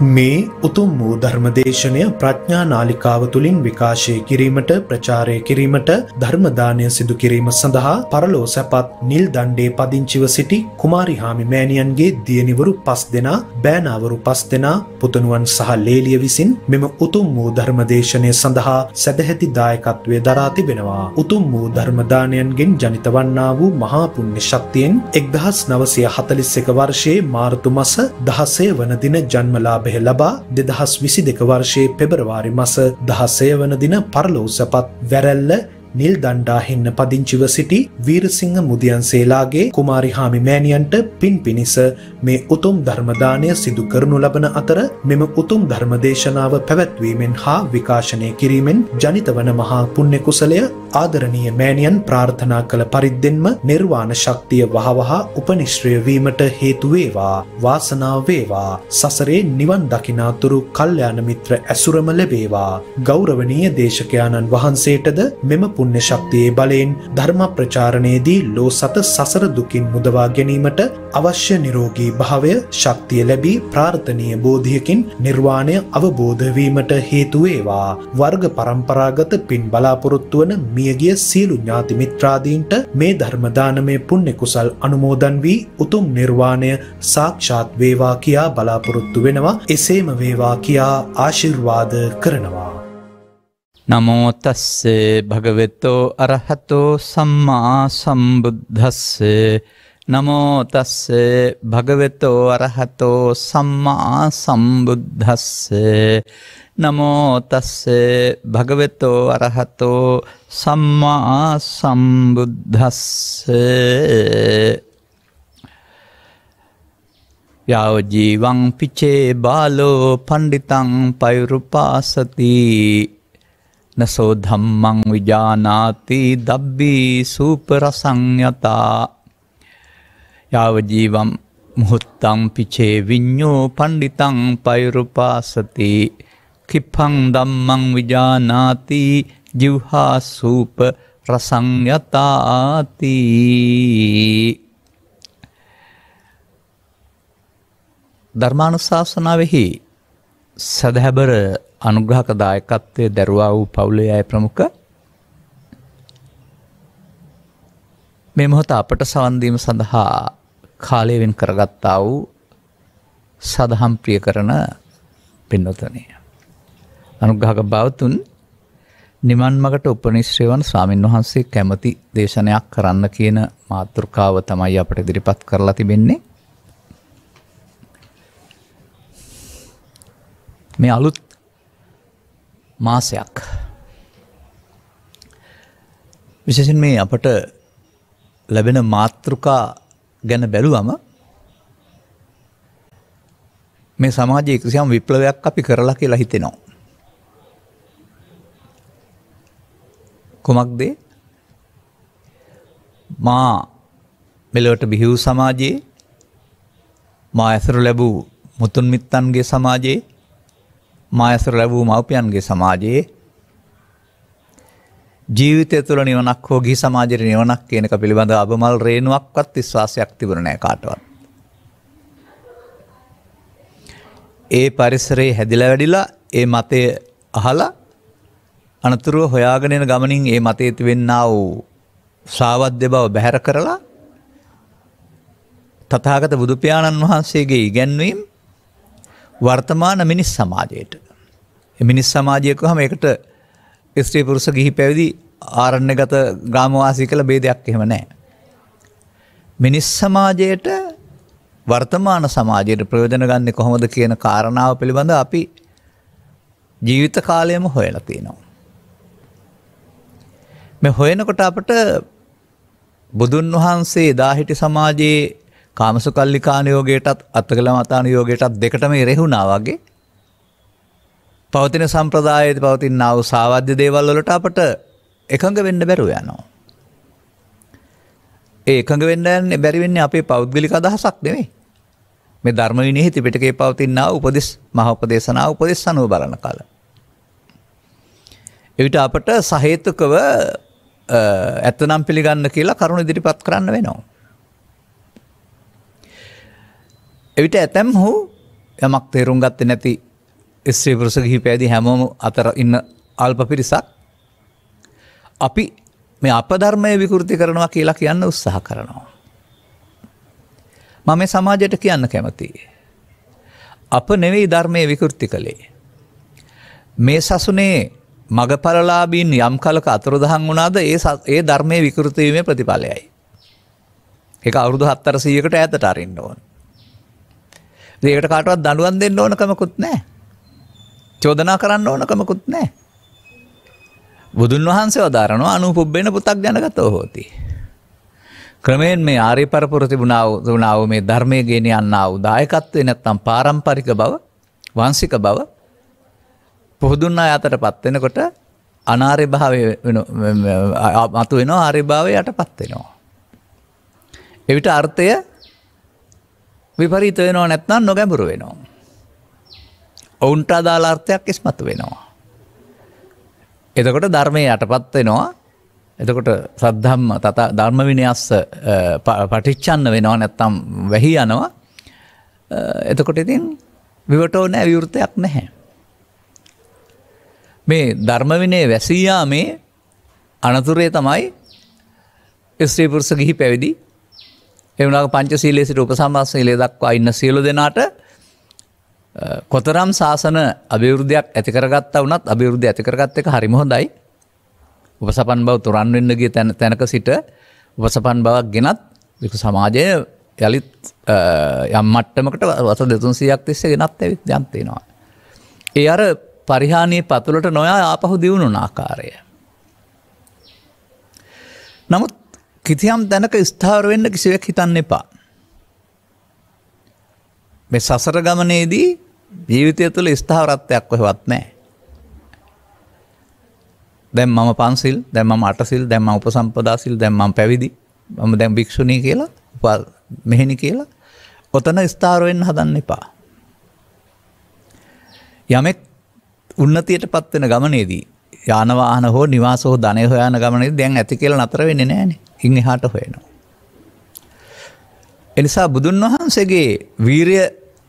මේ උතුම් වූ ධර්මදේශනය ප්‍රඥා නාලිකාව තුළින් විකාශය කිරීමට ප්‍රචාරය කිරීමට ධර්මදානය සිදු කිරීම සඳහා පරලෝ සැපත් නිල් දණ්ඩේ පදිංචිව සිටි කුමාරි හාමි මෑණියන්ගේ දියනිවරු පස් දෙනා බෑනාවරු පස් දෙනා පුතනුවන් සහ ලේලිය විසින් මෙම උතුම් වූ ධර්මදේශනය සඳහා සැදැහැති දායකත්වය දරා තිබෙනවා. උතුම් වූ ධර්මදානයන්ගෙන් ජනිත වන්නා වූ මහා පුණ්‍ය ශක්තියෙන් එක්දහස් නවසය හතලිස් එක වර්ෂයේ මාර්තු මස දහසය වන දින ජන්මලාභ ලාභය ලබා දෙදහස් විසි දෙක වර්ෂයේ පෙබරවාරි මස දහසය වන දින පරලෝසපත් වැරැල්ල නිල් දණ්ඩාහින්න පදිංචිව සිටි වීරසිංහ මුදියන්සේලාගේ කුමාරි හාමි මෑණියන්ට පින් පිණිස මේ උතුම් ධර්මදානය සිදු කරනු ලබන අතර මෙම උතුම් ධර්මදේශනාව පැවැත්වීමෙන් හා විකාශනය කිරීමෙන් ජනිත වන මහා පුණ්‍ය කුසලය ආදරණීය මෑණියන් ප්‍රාර්ථනා කළ පරිද්දෙන්ම නිර්වාණ ශක්තිය වහවහ උපනිශ්‍රය වීමට හේතු වේවා වාසනාව වේවා සසරේ නිවන් දකිනාතුරු කල්යාණ මිත්‍ර ඇසුරම ලැබේවා. ගෞරවනීය දේශකයාණන් වහන්සේටද මෙම පුණ්‍ය ශක්තියේ බලයෙන් ධර්ම ප්‍රචාරණයේදී ලෝ සත සසර දුකින් මුදවා ගැනීමට අවශ්‍ය නිරෝගී භාවය ශක්තිය ලැබී ප්‍රාර්ථනීය බෝධියකින් නිර්වාණය අවබෝධ වීමට හේතු වේවා. වර්ග પરම්පරාගත පින් බලාපොරොත්තු වන මියගිය සියලු ඥාති මිත්‍රාදීන්ට මේ ධර්ම දානමය පුණ්‍ය කුසල් අනුමෝදන් වී උතුම් නිර්වාණය සාක්ෂාත් වේවා කියා බලාපොරොත්තු වෙනවා. එසේම වේවා කියා ආශිර්වාද කරනවා. නමෝතස්ස භගවෙතෝ අරහතෝ සම්මා සම්බුද්ධස්ස නමෝතස්ස භගවෙතෝ අරහතෝ සම්මා සම්බුද්ධස්ස නමෝතස්ස භගවෙතෝ අරහතෝ සම්මා සම්බුද්ධස්ස යාවජීවං පිචේ බාලෝ පණ්ඩිතං පයුරුපාසතිී නසෝ ධම්මං විජානාති දබ්බී සූපරසංයතා යාවජීවම් මුහුත්තං පිචේ විඤ්ඥෝ පණ්ඩිතං පයුරුපාසති කිප්පං දම්මං විජානාති ජිව්හා සූප රසංයතාති ධර්මානුශාසනාවෙහි සදහැබර අනුග්‍රහක දායකත්වය දැරවා වූ පවුලේ අය ප්‍රමුඛ මේ මොහොත අපට සවන්දීම සඳහා කාලයවෙන් කරගත්තා වූ සදහම් ප්‍රිය කරන පින්නොතනය. අනුග්‍රහක භවතුන් නිමන් මගට උපනිශ්‍රයවන් ස්වාමීන් වහන්සේ කැමති දේශනයක් කරන්න කියන මාතෘකාව තමයි අපට ඉදිරිපත් කරලා තිබෙන්නේ. මේ අලුත් මාසයක්. විශේෂෙන් මේ අපට ලැබෙන මාතෘකා ගැන බැලුවම මේ සමාජය කිසියම් විප්ලවයක් අපි කරලා කියලා හිතෙනවා. කුමක්දේ මා මෙලොවට බිහිවූ සමාජයේ මා ඇසරු ලැබූ මුතුන් මිත්තන්ගේ සමාජයේ මායසර ලැබූ මවපියන්ගේ සමාජයේ ජීවිතය තුළ නිවනක් හෝ ගී සමාජයට නිවනක් කියනක පිළිබඳ අබමල් රේනුවක්වත් විශ්වාසයක් තිබුණ නෑ කාටවත්. ඒ පරිසරයේ හැදිල වැඩිලා ඒ මතය අහලා අනතුරුව හොයාගෙනෙන ගමනින් ඒ මතේ තිවෙන්න වූ සාවද්‍ය බව බැහැර කරලා තථාගත බුදුපියාණන් වහන්සේගේ ඉගැන්වීම් වර්තමාන මිනිස් සමාජයට. මිනිස් සමාජයක හම එකට ස්ත්‍රී පුරුස ගිහි පැවිදි ආරණ්‍ය ගත ග්‍රාමවාසී කළ බේදයක් එහෙම නෑ. මිනිස් සමාජයට වර්තමාන සමාජයට ප්‍රයෝජන ගන්න කොහොමද කියන කාරණාව පිළිබඳ අපි ජීවිත කාලයම හොයලා තියෙනවා. මේ හොයනකොට අපට බුදුන් වහන්සේ එදාහිටි සමාජයේ කාමසුකල්ලිකානයෝගයටත් අත්තකළ මතානයෝගයටත් දෙකටම එරෙහුණා වගේ පවතින සම්ප්‍රදායයට පවතින් නාව සාවද්‍ය දේවල් වලට අපට එකඟ වෙන්න බැරුව යනවා. ඒ එකඟ වෙන්න බැරිවෙන්නේ අපේ පෞද්ගලික අදහසක් නෙවෙයි. මේ ධර්ම විනයෙහි ත්‍රිපිටකයේ පවතිනා උපදෙස් මහ උපදේශනා උපදෙස් අනුව බලන කල. එවිට අපට සහේතුකව ඇත්තනම් පිළිගන්න කියලා කරුණු ඉදිරිපත් කරන්න වෙනවා. එවිට ඇතැම් හු යමක් තේරුම් ගත්ත නැති ස්ත්‍රී පුරුෂ ගිහි පැදි හැමෝම අතර ඉන්න අල්ප පිරිසක් අපි මේ අපධර්මය විකෘති කරනවා කියලා කියන්න උත්සාහ කරනවා. මම මේ සමාජයට කියන්න කැමති. අප නෙවෙයි ධර්මය විකෘති කළේ. මේ සසුනේ මගපරලාබීන් යම් කලක අතුරුදහන් වුණාද ඒ ඒ ධර්මය විකෘතිවීමේ ප්‍රතිඵලයයි. එක අවුරුදු හත්තර සීයකට ඇතට අරින්න ඕන. ඒකට කාටවත් දඩුවන් දෙන්න ඕනකමකුත් නෑ. චෝදනා කරන්න ඕනකමකුත් නෑ. බුදුන් වහන්සේ වදාරනවා අනු පුබ්බෙන පුතක් ජනගතව හෝති. ක්‍රමයෙන් මේ ආරි පරපුර තිබුණාව තුනාව මේ ධර්මය ගෙන යන්නාව දායකත්වය නැත්තම් පාරම්පරික බව වංසික බව පුහුදුන්න අතට පත්වෙනකොට අනාර්ය භාවය මතු වෙනවා ආර්ය භාවය යට පත්වෙනවා. එවිට අර්ථය විපරීත වෙනවා නැත්නම් නොගැඹුරු වෙනවා. ඔවුන්ට අදාළ අර්ථයක් ඉස්මතු වෙනවා. එතකොට ධර්මය යටපත් වෙනවා එතකොට සද්ධම්ම තත ධර්ම විනයස්ස පටිච්චන්න වෙනවා නැත්තම් වැහි යනවා එතකොට ඉතින් විවටෝ නෑ විවෘතයක් නැහැ. මේ ධර්මවිනය වැසීයා මේ අනතුරේ තමයි ස්ත්‍රීපුරුෂ ගිහි පැවිදි එවනක පංචසීලේ සිට උපසම්මාසීලේ දක්වා ඉන්න සියලු දෙනාට කොතරම් ශාසන අභිවෘද්ධයක් ඇතිකරගත්ත වනත් අභිවෘද්ධ ඇතිකරගත්ත එක හරිම හොඳයි උපසපන් බව තුරන් වෙන්නගේ තැන තැනක සිට උපසපන් බවක් ගෙනත් වික සමාජය යළිත් යම් මට්ටමකට වස දෙතුන් සියක් තිස්සේ ගෙනත් ඇවිත් යන්තේනවා. ඒ අර පරිහානී පතුලට නොයා ආපහු දියුණුන ආකාරය. නමුත් කිතියම් තැනක ස්ථාවර වෙන්න කිසිවෙක් හිතන්න එපා. මේ සසර ගමනේදී ජීවිතය තුළ ස්ථාවරත්වයක් කොහෙවත් නෑ. දැම් මම පන්සිල් දැම්ම අටසිල් දැම්ම උපසම්පදාසිල් දැම්මම් පැවිදි මම දැම් භික්ෂුණී කියලා උපල් මෙහෙනි කියලා ඔතන ස්ථාරුවෙන් හදන්න එපා. යමෙක් උන්නතියට පත්වෙන ගමනේදී යානවාහන හෝ නිවාසෝ ධනය හොයාන ගමනේ දැන් ඇති කියල නතර වෙන්න නෑන ඉං හාට හොයනවා. එනිසා බුදුන් වහන්සේගේ වීරය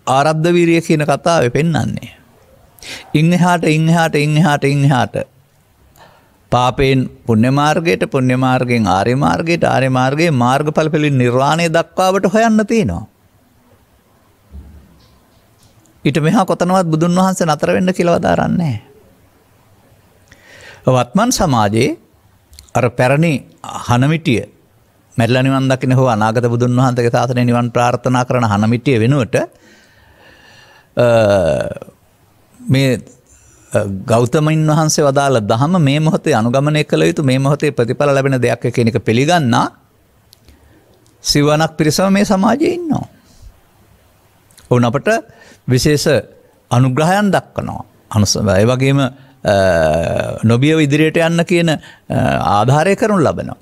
ආරද්ධ වීරිය කියන කතාව පෙන්න්නන්නේ. ඉං හාට ඉං හාට ඉං හාට ඉං හාට පාපයෙන් පුුණ්‍යමාර්ගයට පුුණ්‍යමාර්ගෙන් ආර්යමාර්ගයට ආර්යමාර්ගගේ මාර්ගඵල පෙළි නිර්වාණය දක්වාවට හොයන්න තියෙනවා. ඉට මෙහා කොතනවත් බුදුන් වහන්සේ නතර වෙන්න කියලවදාරන්නේ. වත්මන් සමාජයේ අර පැරණි හනමිටිය මැල්ල නිවන් දකින හෝ අනාගත බුදුන් වහන්තක තාතනය නිවන් ප්‍රාර්ථනා කරන හනමිටිය වෙනුවට මේ ගෞතමයින් වහන්සේ වදාළ දහම මේ මොහොතේ අනුගමනය කළ යුතු මේ මොහොතේ ප්‍රතිඵල ලැබෙන දෙයක් කෙනෙක පිළිගන්නා සිවනක් පිරිසම මේ සමාජය ඉන්නවා. ඔවුන් අපට විශේෂ අනුග්‍රහයන් දක්වනවා. අනුස ඒ වගේම නොබියව ඉදිරියට යන්න කියන ආධාරය කරනු ලබනවා.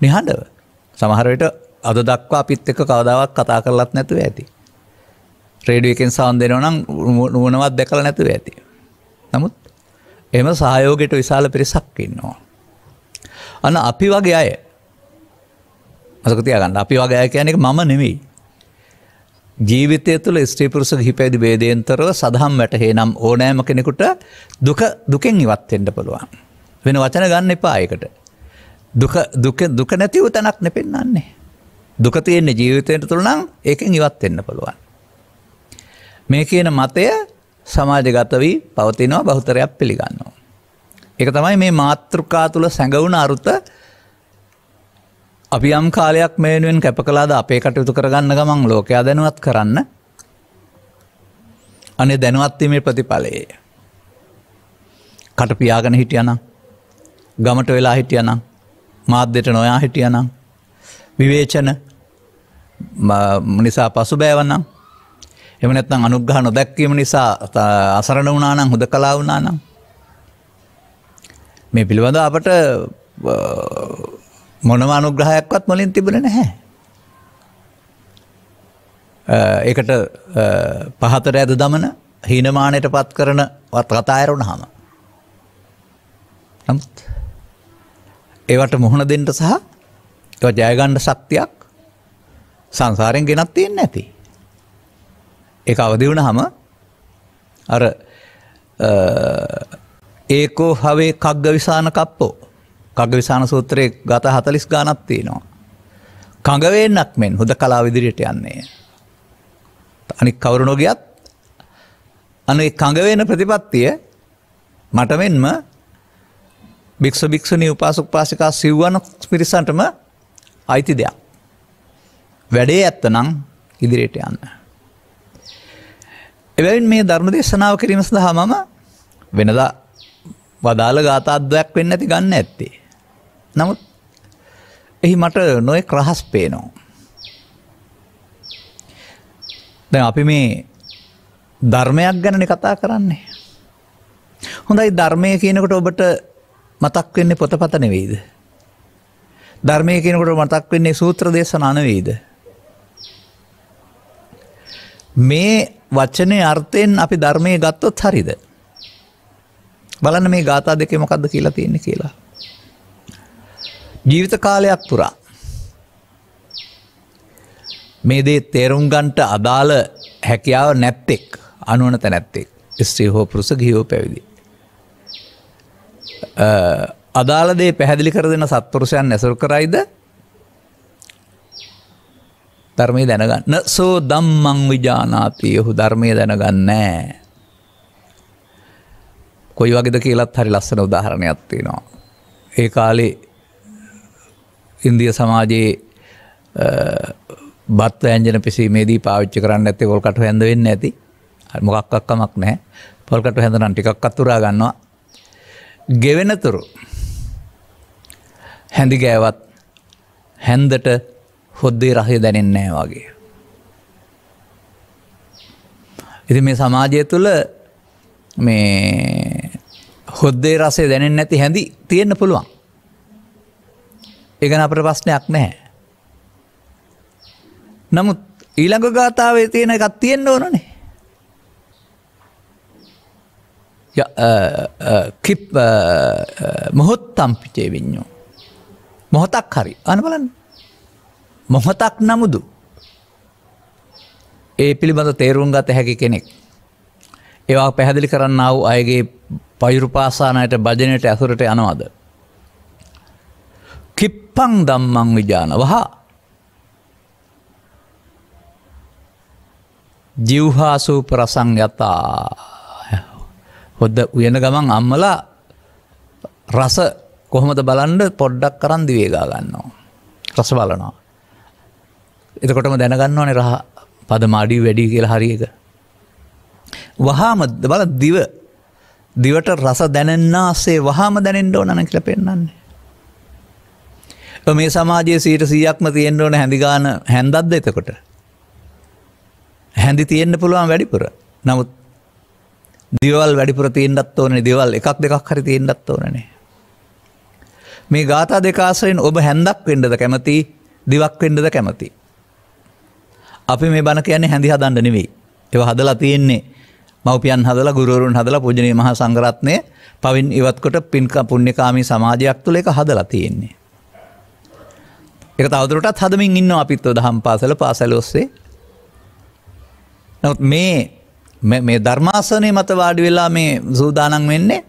නිහඬව සමහරයට අද දක්වා අපිත් එක කවදාවක් කතා කරලත් නැතුව ඇති. රේඩියකෙන් සවන් දෙනවනම් නුවනවත් දැකල නැතුව ඇති. නමුත් එම සහයෝගයට විශාල පිරිසක් ඉන්නවා. අන්න අපි වගේ අය අසකතියගන්න අපි වගේ අය කියන එක මම නෙවෙයි. ජීවිතය තුළ ස්ත්‍රීපුරුස හිපැදි බේදයන්තරව සදහම් වැටහේ නම් ඕනෑම කෙනෙකුට දුක දුකෙන් ඉවත්තෙන්ට පුළුවන්. වෙන වචන ගන්න එපායකට. දුක නැතිව තැනක් නෙපෙන්න්නන්නේ. දුක තියෙන්නේ ජීවිතයට තුළ නම් ඒකෙන් ඉවත්වෙන්න පුළුවන්. මේ කියන මතය සමාජගත වී පවතිනවා බහුතරයක් පිළිගන්නවා. එක තමයි මේ මාතෘකා තුළ සැඟවුණ අරුත අපි යම් කාලයක් මේනුවෙන් කැප කලාද අපේ කටයුතු කරගන්න ගමන් ලෝකයා දැනුවත් කරන්න අනේ දැනුවත්වීමේ ප්‍රතිඵලයේ. කටපියාගන හිටියනම් ගමට වෙලා හිටියනම් මාධ්‍යයට නොයා හිටියනම් විවේචන නිසා පසු බෑවන්නම් එම නැත්නම් අනුග්‍රහ නොදැක්වීම නිසා අසරණ වුණා නම් හුද කලා වුණා නම් මේ පිළිබඳ අපට මොනම අනුග්‍රහයක්වත් මොලින් තිබුණ නැහැ. ඒකට පහතර ඇද දමන හීනමානයට පත් කරන වත් කතායරුණ හම. නමුත් ඒවට මුහුණ දෙන්ට සහ ජයගණ්ඩ ශක්තියක් සංසාරයෙන් ගෙනත් තියෙන් නැති. එක අවදි වුණහම අර ඒකෝ හවේ කග්ග විසාන කප්පෝ කග විසාන සූත්‍රයේ ගත හතලිස් ගානත් තියෙනවා. කඟවෙන්නක් මෙන් හොද කලා විදිරියට යන්නේ. අනික් කවරුණොගියත් අන කඟවෙන ප්‍රතිපත්තිය මට මෙන්ම භික්ෂ භික්ෂණී උපාසක පාසිකා සිව්වන පිරිසන්ටම අයිති දෙයක්. වැඩේ ඇත්ත නං ඉදිරියට යන්න. එබැවින් මේ ධර්ම දේශනාව කිරීම සඳහා මම වෙනදා වදාළ ගාතාත්දයක් වෙන්න ඇති ගන්න ඇත්තේ. නමුත් එහි මට නොය ක්‍රහස් පේනවා. දැන් අපි මේ ධර්මයක් ගැනන කතා කරන්නේ. හොඳයි ධර්මය කියනකොට ඔබට මතක් වෙන්නේ පොතපත නෙවෙයිද. ධර්මය කියනකොට මතක් වෙන්නේ සූත්‍ර දේශන අනවෙයිද. මේ වචනය අර්ථයෙන් අපි ධර්මය ගත්තොත් හරිද. බලන්න මේ ගාථා දෙකේ මොකක්ද කියලා තියෙන්නේ කියලා. ජීවිත කාලයක් පුරා. මේ දේ තේරුම් ගන්ට අදාළ හැකියාව නැත්තෙක් අනුවනත නැත්තෙක් ස්ත්‍රී හෝ පෘස ගියෝ පැවිදි. අදාළදේ පැහැදිලි කර දෙන සත්පුරුෂයන් ඇසුරු කරයිද ධර්මය දැනගන්න සෝ දම්මං විජානාති ඔහු ධර්මය දැනගන්නෑ. කොයි වගේද කියලත් හරි ලස්සන උදාහරණයක් තියෙනවා. ඒ කාලේ ඉන්දිය සමාජයේ බත් ඇන්ජන පිසීමේදී පාවිච්චි කරන්න ඇත්තේ කොල්කට හැඳ වෙන්න ඇති මොකක්කක්කමක් නෑ පොල්කට හැඳනම් ටිකක් අත්තුරා ගන්නවා ගෙවෙනතුරු හැඳි ගෑවත් හැන්දට හොද්දේ රහය දැනෙන්නෑ වගේ. ඉති මේ සමාජය තුළ මේ හොද්දේ රසේ දැනෙන් නැති හැඳි තියෙන්න්න පුළුවන්. ඒගන අපට ප්‍රශ්නයක් නැහැ. නමුත් ඊළඟ ගාථාවේ තියෙන එකත් තියෙන්න්න ඕනනේ. කිප් මොහොත් තම්පිචේ විඤ්ඥෝ. මොහොතක් හරි අන බලන්න. මොහොතක් නමුදු. ඒ පිළිබඳ තේරුම් ගත හැකි කෙනෙක්. ඒවා පැහැදිලි කරන්න වූ අයගේ පයුරුපාසානයට භජනයට ඇසුරට යනවාද. කිප්පං දම්මං විජාන වහා ජිව්හාසූ ප්‍රසං යතා හොද්ද උයන ගමන් අම්මලා රස කොහොමද බලන්ඩ පොඩ්ඩක් කරන් දිවේගා ගන්නවා. රස බලනවා. එතකොටම දැනගන්න ඕනේ රහ පද මාඩී වැඩි කියලා හරියක. වහාම බල දිව දිවට රස දැනන්නාසේ වහාම දැනෙන්ට ඕනන කියල පෙන්න්නන්නේ. මේ සමාජයේ සීට සීයක්ම තියෙන්ට ඕන හැඳිගාන හැන්දත්ද එතකොට. හැඳි තියෙන්න්න පුළුවන් වැඩිපුර නමුත් දිවල් වැඩිපුර තියන්ටත් ඕනේ දෙවල් එකක් දෙකක් හරි තියෙන්ටත් ඕනනේ. මේ ගාථා දෙකාසයෙන් ඔබ හැන්දක් වෙන්ඩද කැමති දිවක් වෙන්ඩද කැමති. අපි මේ බණ කියන්නේ හැඳි හදන්න නෙවෙයි. ඒව හදලා තියෙන්නේ මව්පියන් හදලා ගුරුවරුන් හදලා පූජනීය මහා සංඝරත්නය පවින් ඉවත්කොට පින්ක පුණ්‍යකාමී සමාජයක් තුළ ඒක හදලා තියෙන්නේ. ඒක තවදුරටත් හදමින් ඉන්නවා අපිත් දහම් පාසල පාසල ඔස්සේ. නමුත් මේ මේ ධර්මාසනය මත වාඩි වෙලා මේ සූදානන් වෙන්නේ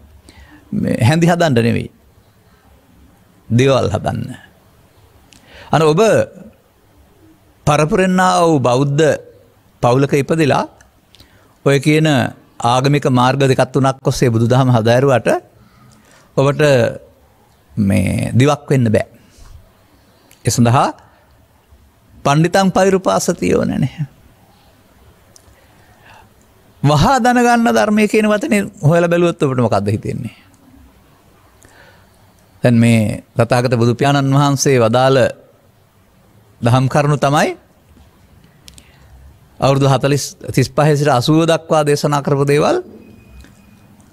හැඳි හදන්ට නෙවෙයි. දෙවල් හදන්න. අන ඔබ පරපුරෙන්න්නා වූ බෞද්ධ පවුලක ඉපදිලා ඔය කියන ආගමික මාර්ග දෙකත් වනක් ඔස්සේ බුදු දහම හදෑරුවට ඔබට මේ දිවක් වෙන්න බෑ. එසඳහා පණ්ඩිතං පෛරුපාසතියෝ නැනෑ. වහා දනගන්න ධර්මය කියන වතන හොල බැලුවොත් ඔබට මොකක්ද හිතෙන්නේ. තැන් මේ තතාගත බුදුපාණන් වහන්සේ වදාළ දහම් කරුණු තමයි අවුරදු හතලිස් තිස් පහෙසිට අසුව දක්වා දේශනා කරපු දේවල්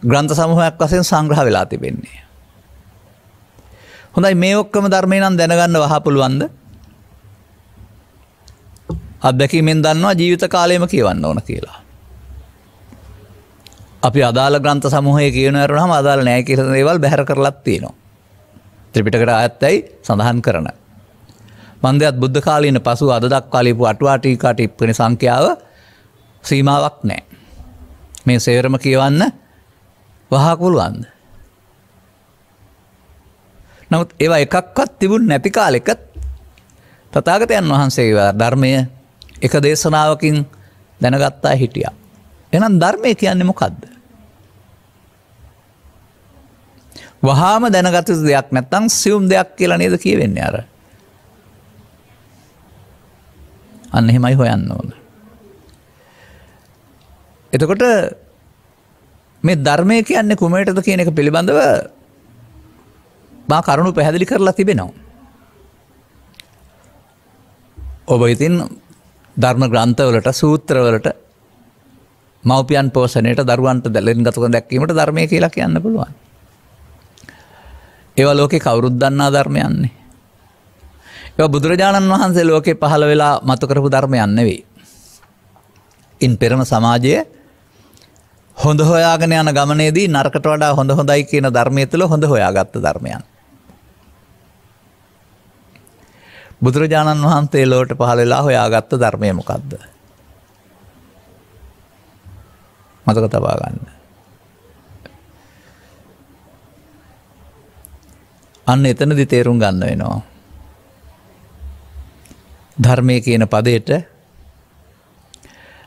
ග්‍රන්ථ සමහයක් වසයෙන් සංග්‍රහ වෙලා තිබෙන්නේ. හොඳයි මේ ඔක්කම ධර්මය නම් දැනගන්න වහ පුළුවන්ද අත්දැකීමෙන් දන්නවා ජීවිත කාලයම කියවන්න ඕන කියලා. අපි අදාළ ග්‍රන්ථ සමහය කියන ඇරුණහම අදාළ නෑ කියල දේවල් බැහර කරලත් තියෙනවා. ත්‍රිපිටකට ඇත්තයි සඳහන් කරන. මන්දයත් බුද්ධ කාලීන පසු අදක් කාලිපු අටවාටීකාට ඉප්පනි සංඛ්‍යාව සීමාවක් නෑ. මේ සේරම කියවන්න වහා පුළුවන්ද. නමුත් ඒවා එකක්වත් තිබුණ නැති කාලෙකත් තතාගතයන් වහන්සේ ධර්මය එක දේශනාවකින් දැනගත්තා හිටිය. එනම් ධර්මය කියන්නේ මොකක්ද. වහාම දැනගත දෙයක් නැත්තං සියුම් දෙයක් කියලා නේද කියවෙන්නේ අර. අන්න එහෙමයි හොයන්න ඕන. එතකොට මේ ධර්මය කියන්නේ කුමයටද කියන එක පිළිබඳව බා කරුණු පැහැදිලි කරලා තිබෙනවා. ඔබ ඉතින් ධර්ම ග්‍රන්ථවලට සූත්‍රවලට මවපියන් පෝෂණයට දරුවන්ට දැලෙන් ගතුක දැක්වීමට ධර්මය කියලා කියන්න පුළුවන්. ඒව ලෝකෙ කවුරුද්දන්නා ධර්මයන්නේ. ඒ බුදුරජාණන් වහන්සේ ලෝකෙ පහළ වෙලා මතු කරපු ධර්මයන්න වෙයි. ඉන් පෙරම සමාජය හොඳ හොයාගෙන යන ගමනේදී නරකට වඩා හොඳ හොඳයි කියන ධර්මය තුළ හොඳ හොයාගත්ත ධර්මයන්. බුදුරජාණන් වහන්සේ ලෝට පහලලා හොයාගත්ත ධර්මය මොකක්ද. මතක තබා ගන්න. අන්න එතනදි තේරුම් ගන්න වෙනවා. ධර්මය කියන පදයට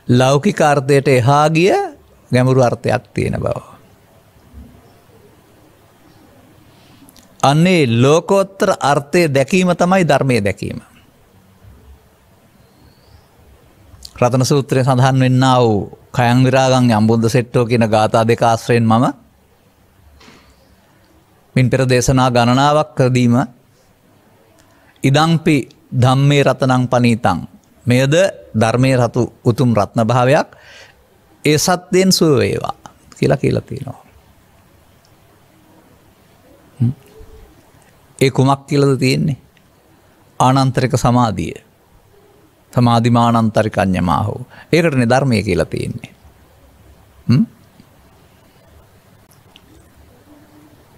ලෞකිකාර්ථයට එහා ගිය ගැමුරු අර්ථයක් තියෙන බව. අන්නේ ලෝකෝත්තර අර්ථය දැකීම තමයි ධර්මය දැකීම. රතන සූත්‍රය සඳහන් වෙන්න වූ කයන් විරාගන් අම්බුද්ධ සෙට්ටෝ කියන ගාථා දෙක ආශ්‍රයෙන් මම මින් පෙර දේශනා ගණනාවක් කරදීම ඉදංපි ධම්මේ රතනං පනීතං මෙයද ධර්මය රතු උතුම් රත්න භාවයක් ඒ සත්‍යයෙන් සුව වේවා කියලා කියලා තියෙනවා. ඒ කුමක් කියලද තියෙන්නේ. ආනන්තරික සමාධිය. සමාධිමානන්තරික අඥමා හෝ. ඒකටන ධර්මය කියලා තියෙන්නේ.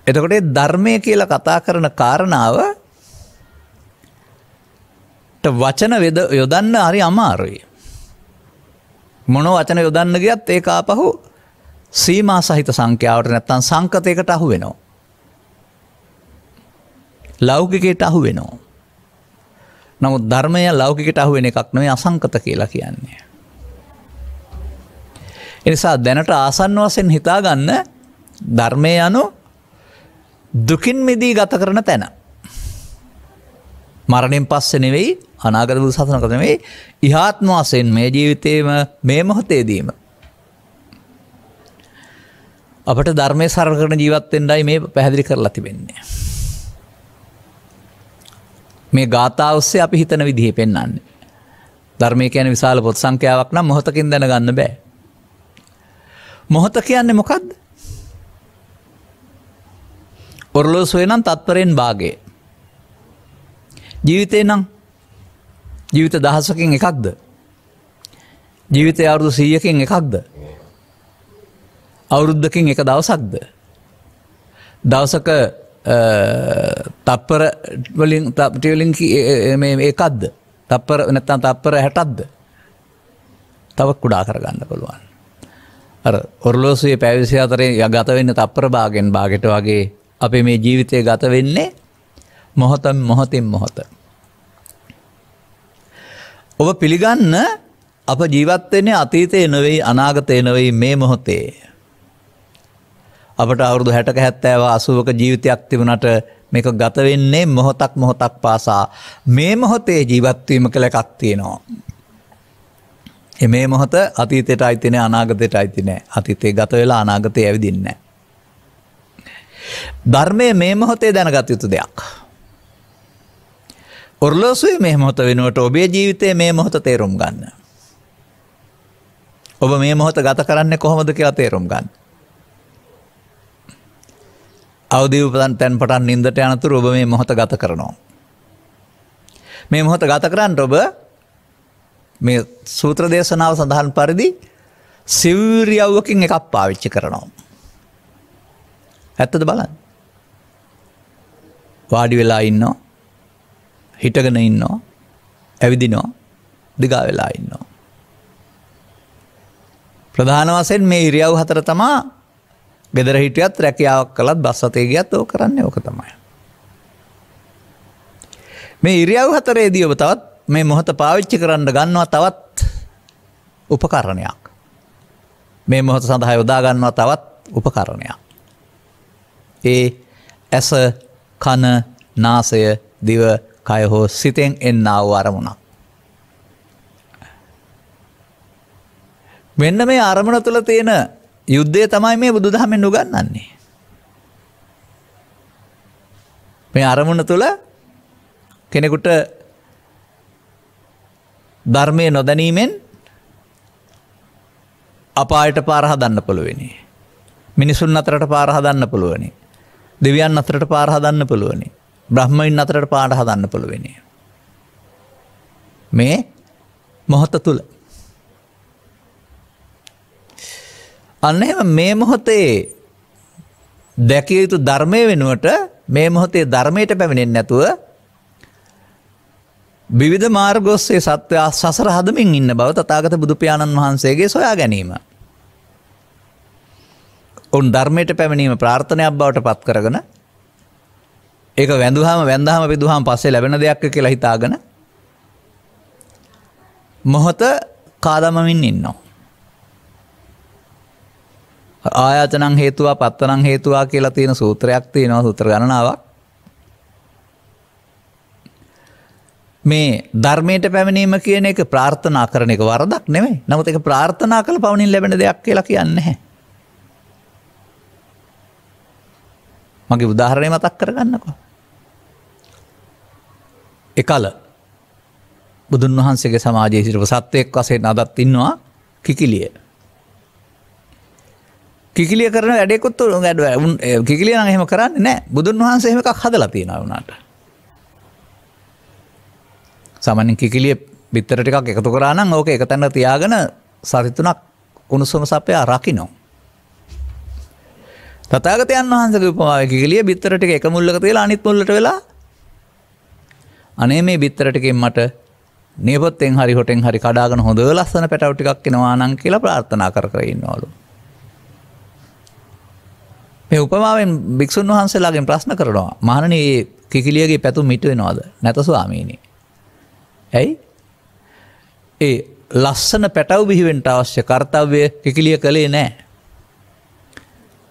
එතකොට ධර්මය කියලා කතා කරන කාරණාව වචන වෙද යොදන්න හරි අමාරුයි. මොන වචන යොදන්න ගියත් ඒ ආපහු සීමා සහිත සංඛ්‍යාවට නැත්තන් සංකතයකට අහු වෙනවා. ලෞකිකයට අහු වෙනවා. නමුත් ධර්මය ලෞකිකට අහු වෙන එකක් නොවේ අසංකත කියලා කියන්නේ. එනිසා දැනට ආසන්න වසෙන් හිතාගන්න ධර්මය යනු දුකින් මිදී ගත කරන තැන. මරණින් පස්ස නෙවෙයි අනාගත බුදු සසන කරනෙවෙයි ඉහාත්ම වසයෙන් මේ ජීවිතයම මේ මොහොතේදීම. අපට ධර්මය සර කරන ජීවත්තෙන්ඩයි මේ පැහැදිලි කරලා තිබෙන්නේ. මේ ගාථා ඔස්සේ අපි හිතන විදිහ පෙන්න්නන්නේ. ධර්මය කියන විශාල පොත් සංඛ්‍යාවක් නම් මොහොතකින් දැනගන්න බෑ. මොහොත කියන්නේ මොකක්ද. ඔරලෝස්වේ නම් තත්පරයෙන් භාගේ. ජීවිතය නම් ජීවිත දහසකින් එකක්ද. ජීවිතය අවුරුදු සීයකින් එකක්ද. අවුරුද්ධකින් එක දවසක්ද. දවසක තප්පර වලින් ටියලින් ඒකක්ද තප්පර නැත්තන් තප්පර හැටත්ද තව කුඩා කරගන්න පුළුවන්. අර ඔරලෝසුවේ පැවිසි අතරේ ගත වෙන්න තප්පර භාගෙන් භාගට වගේ අපේ මේ ජීවිතය ගත වෙන්නේ මොහොතම් මොහොතින් මොහොත. ඔබ පිළිගන්න අප ජීවත්වන්නේ අතීතය නොවෙයි අනාගතය නොවෙයි මේ මොහොතේ. අපට අවුරුදු හැටක හැත්තෑව අසුවක ජීවිතයක් තිබුණට මේක ගතවෙන්නේ මොහොතක් මොහොතක් පාසා මේ මොහොතේ ජීවත්වීම කළ එකක් තියෙනවා. එමේ මොහොත අතීතයට අයිතිනය අනාගතයට අයිතිනෑ අතීතේ ගත වෙලා අනාගතය ඇවිදින්න. ධර්මය මේ මොහොතේ දැනගත යුතු දෙයක්. ඔර්ලෝසුවේ මේ මොහොත වෙනුවට ඔබේ ජීවිතය මේ මොහොත තේරුම් ගන්න. ඔබ මේ මොහොත ගත කරන්න කොහොමද කියලා තේරුම් ගන්න. අවදීපතන් තැන් පටන් නින්දට යනතුර ඔබ මේ මොහොත ගත කරනවා. මේ මොහොත ගත කරන්න ඔබ මේ සූත්‍ර දේශනාව සඳහන් පරිදි සිවරියව්වකින් එකක් පාවිච්චි කරනවා. ඇත්තද බලන්න. වාඩි වෙලා ඉන්නවා හිටගෙන ඉන්නවා ඇවිදිනවා දිගා වෙලා ඉන්නවා. ප්‍රධාන වසයෙන් මේ ඉරියව් හතර තමා ගෙදර හිටියත් රැකියාවක් කළත් බස් අතේ ගියත් ඕක කරන්නේ ඕක තමයි. මේ ඉරියව් හතරේදී ඔබ තවත් මේ මොහොත පාවිච්චි කරන්න ගන්නවා තවත් උපකරණයක්. මේ මොහොත සඳහා යොදා ගන්නවා තවත් උපකරණයක්. ඒ ඇස කන නාසය දිව කය හෝ සිතෙන් එන්නාව අරමුණක්. මෙන්න මේ අරමුණ තුළ තියෙන යුද්ධය තමයි මේ බුදු දහමෙන් නුගන්නන්නේ. මේ අරමුණ තුළ කෙනෙකුට ධර්මය නොදැනීමෙන් අපායට පාරහදන්න පුළුවනි. මිනිසුන් අතරට පාරහදන්න පුළුවනි. දෙවියන් අතරට පාරහදන්න පුළුවනි. බ්‍රහ්මයින් අතරට පාට හදන්න පුළුවනි. මේ මොහොත තුළ අන්න එම මේ මොහොතේ දැකිය යුතු ධර්මය වෙනුවට මේ මොහොතේ ධර්මයට පැමිණෙන් නැතුව විවිධ මාර්ගොස්සේ සත්වයා සසර හදමින් ඉන්න බව තතාගත බුදුපාණන් වහන්සේගේ සොයා ගැනීම. උන් ධර්මයට පැමිණීම ප්‍රාර්ථනයක් බවට පත් කරගන ඒක වැඳුහම වැඳහම පිදුහම් පස්සේ ලැබෙන දෙයක් කියලා හිතාගෙන මොහොත කාදමමින් ඉන්නවා. ආයතනං හේතුවා පත්තනං හේතුවා කියලා තියෙන සූත්‍රයක් තියෙනවා සූත්‍ර ගණනාවක්. මේ ධර්මයට පැමිණීම කියන එක ප්‍රාර්ථනා කරන එක වරදක් නෙමෙයි. නමුත් ඒක ප්‍රාර්ථනා කළ පවණින් ලැබෙන දෙයක් කියලා කියන්නේ නැහැ. මගේ උදාහරණය මතක් කරගන්නකෝ. එකල බුදුන් වහන්සේගේ සමාජයේ සිටපු සත්වයෙක් වශයෙන් අදත් ඉන්නවා කිකිලිය. කිකිලිය කරන වැඩෙකුත් ගැඩ කිකිලිය නම් එහෙම කරන්නේ නෑ බුදුන් වහන්සේ එහෙම එකක් හදලා තියෙනවා වුණාට. සාමාන්‍යයෙන් කිකිලිය බිත්තර ටිකක් එකතු කරා නම් ඕක එක තැන තියාගෙන සති තුනක් කුණුසුම සපයා රකින්න. තථාගතයන් වහන්සේගේ උපමාවේ කිකිලිය බිත්තර ටික එක මුල්ලක තියලා අනිත් මුල්ලට වෙලා අනේ මේ බිත්තර ටිකෙන් මට නියපොත්තෙන් හරි හොටෙන් හරි කඩාගෙන හොඳ ලස්සන පැටවු ටිකක් එනවා නම් කියලා ප්‍රාර්ථනා කර කර ඉන්නවලු. මේ උපමාවෙන් භික්ෂුන් වහන්සේලාගෙන් ප්‍රශ්න කරනවා මහණනි මේ කිකිලියගේ පැතුම් මිට වෙනවද නැත ස්වාමීනි. ඇයි? ඒ ලස්සන පැටව් බිහිවෙන්ට අවශ්‍ය කර්තව්‍ය කිකිලිය කළේ නෑ.